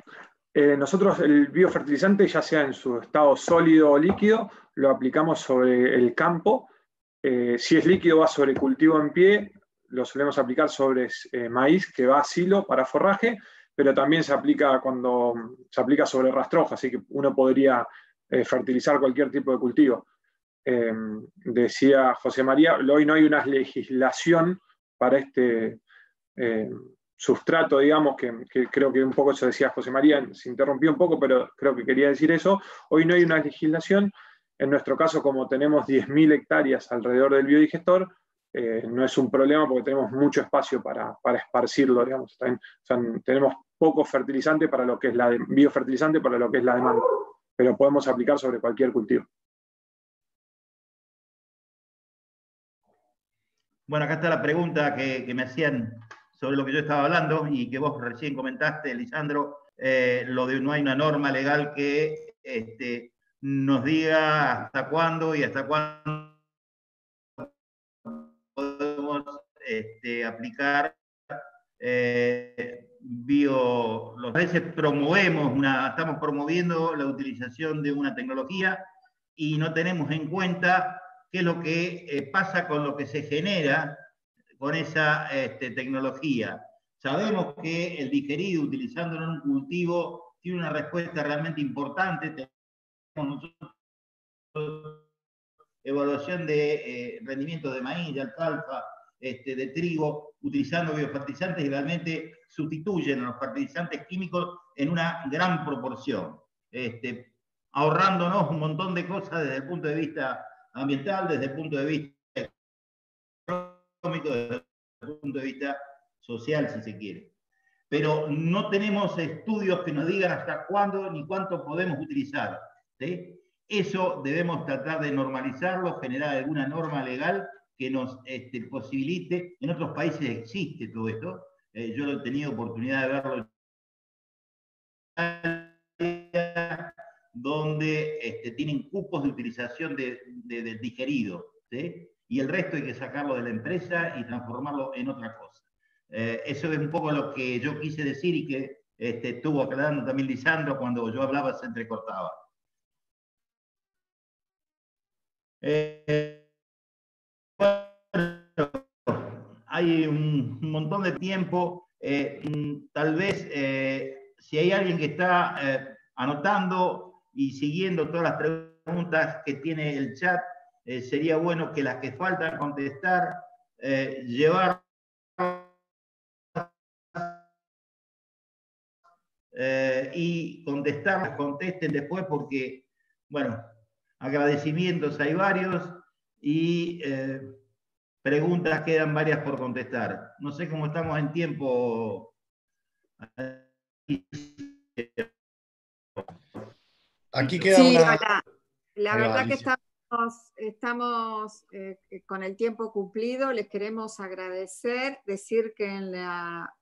eh, nosotros el biofertilizante, ya sea en su estado sólido o líquido, lo aplicamos sobre el campo eh, si es líquido va sobre cultivo en pie, lo solemos aplicar sobre eh, maíz que va a silo para forraje, pero también se aplica cuando se aplica sobre rastroja, así que uno podría eh, fertilizar cualquier tipo de cultivo. decía José María, hoy no hay una legislación para este sustrato, digamos, que, creo que un poco eso decía José María, se interrumpió un poco, pero creo que quería decir eso. Hoy no hay una legislación, en nuestro caso, como tenemos 10.000 hectáreas alrededor del biodigestor, eh, no es un problema porque tenemos mucho espacio para, esparcirlo, digamos. tenemos poco fertilizante para lo que es la biofertilizante para lo que es la demanda, pero podemos aplicar sobre cualquier cultivo. Bueno, acá está la pregunta que, me hacían sobre lo que yo estaba hablando y que vos recién comentaste, Lisandro, eh, lo de no hay una norma legal que este, nos diga hasta cuándo y hasta cuándo podemos este, aplicar eh, bio. Los veces promovemos una, estamos promoviendo la utilización de una tecnología y no tenemos en cuenta qué es lo que eh, pasa con lo que se genera con esa este, tecnología. Sabemos que el digerido utilizándolo en un cultivo tiene una respuesta realmente importante, nosotros evaluación de eh, rendimiento de maíz, de alfalfa, este, de trigo, utilizando biofertilizantes y realmente sustituyen a los fertilizantes químicos en una gran proporción, este, ahorrándonos un montón de cosas desde el punto de vista ambiental, desde el punto de vista económico, desde el punto de vista social, si se quiere. Pero no tenemos estudios que nos digan hasta cuándo ni cuánto podemos utilizar. Eso debemos tratar de normalizarlo, generar alguna norma legal que nos este, posibilite. En otros países existe todo esto. Eh, yo he tenido oportunidad de verlo donde este, tienen cupos de utilización de, digerido, y el resto hay que sacarlo de la empresa y transformarlo en otra cosa. Eh, eso es un poco lo que yo quise decir y que este, estuvo aclarando también Lisandro cuando yo hablaba, se entrecortaba. Eh, hay un montón de tiempo. Eh, tal vez si hay alguien que está anotando y siguiendo todas las preguntas que tiene el chat, sería bueno que las que faltan contestar, llevar Eh, y contestar, contesten después porque, bueno, agradecimientos hay varios y eh, preguntas quedan varias por contestar. No sé cómo estamos en tiempo. Aquí queda una... La, verdad que estamos, estamos eh, con el tiempo cumplido. Les queremos agradecer, decir que en, la,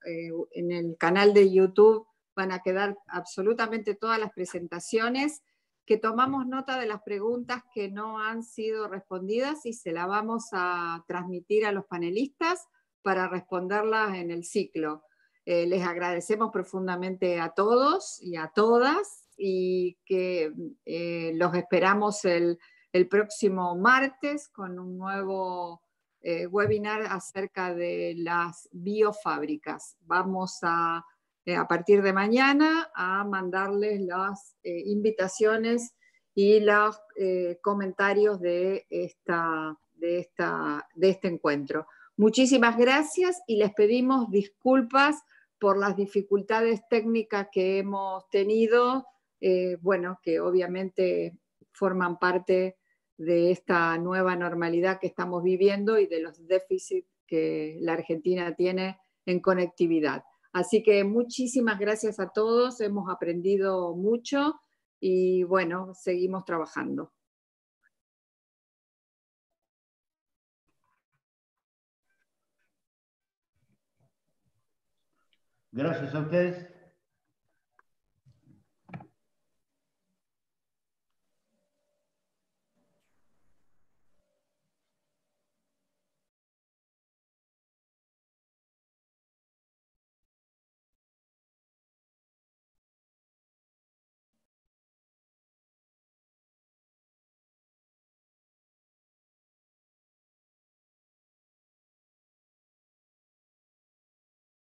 en el canal de YouTube van a quedar absolutamente todas las presentaciones, que tomamos nota de las preguntas que no han sido respondidas y se las vamos a transmitir a los panelistas para responderlas en el ciclo. Eh, les agradecemos profundamente a todos y a todas y que eh, los esperamos el, próximo martes con un nuevo eh, webinar acerca de las biofábricas. Vamos a a partir de mañana a mandarles las eh, invitaciones y los eh, comentarios de, esta, de, esta, de este encuentro. Muchísimas gracias y les pedimos disculpas por las dificultades técnicas que hemos tenido, bueno, que obviamente forman parte de esta nueva normalidad que estamos viviendo y de los déficits que la Argentina tiene en conectividad. Así que muchísimas gracias a todos, hemos aprendido mucho y bueno, seguimos trabajando. Gracias a ustedes.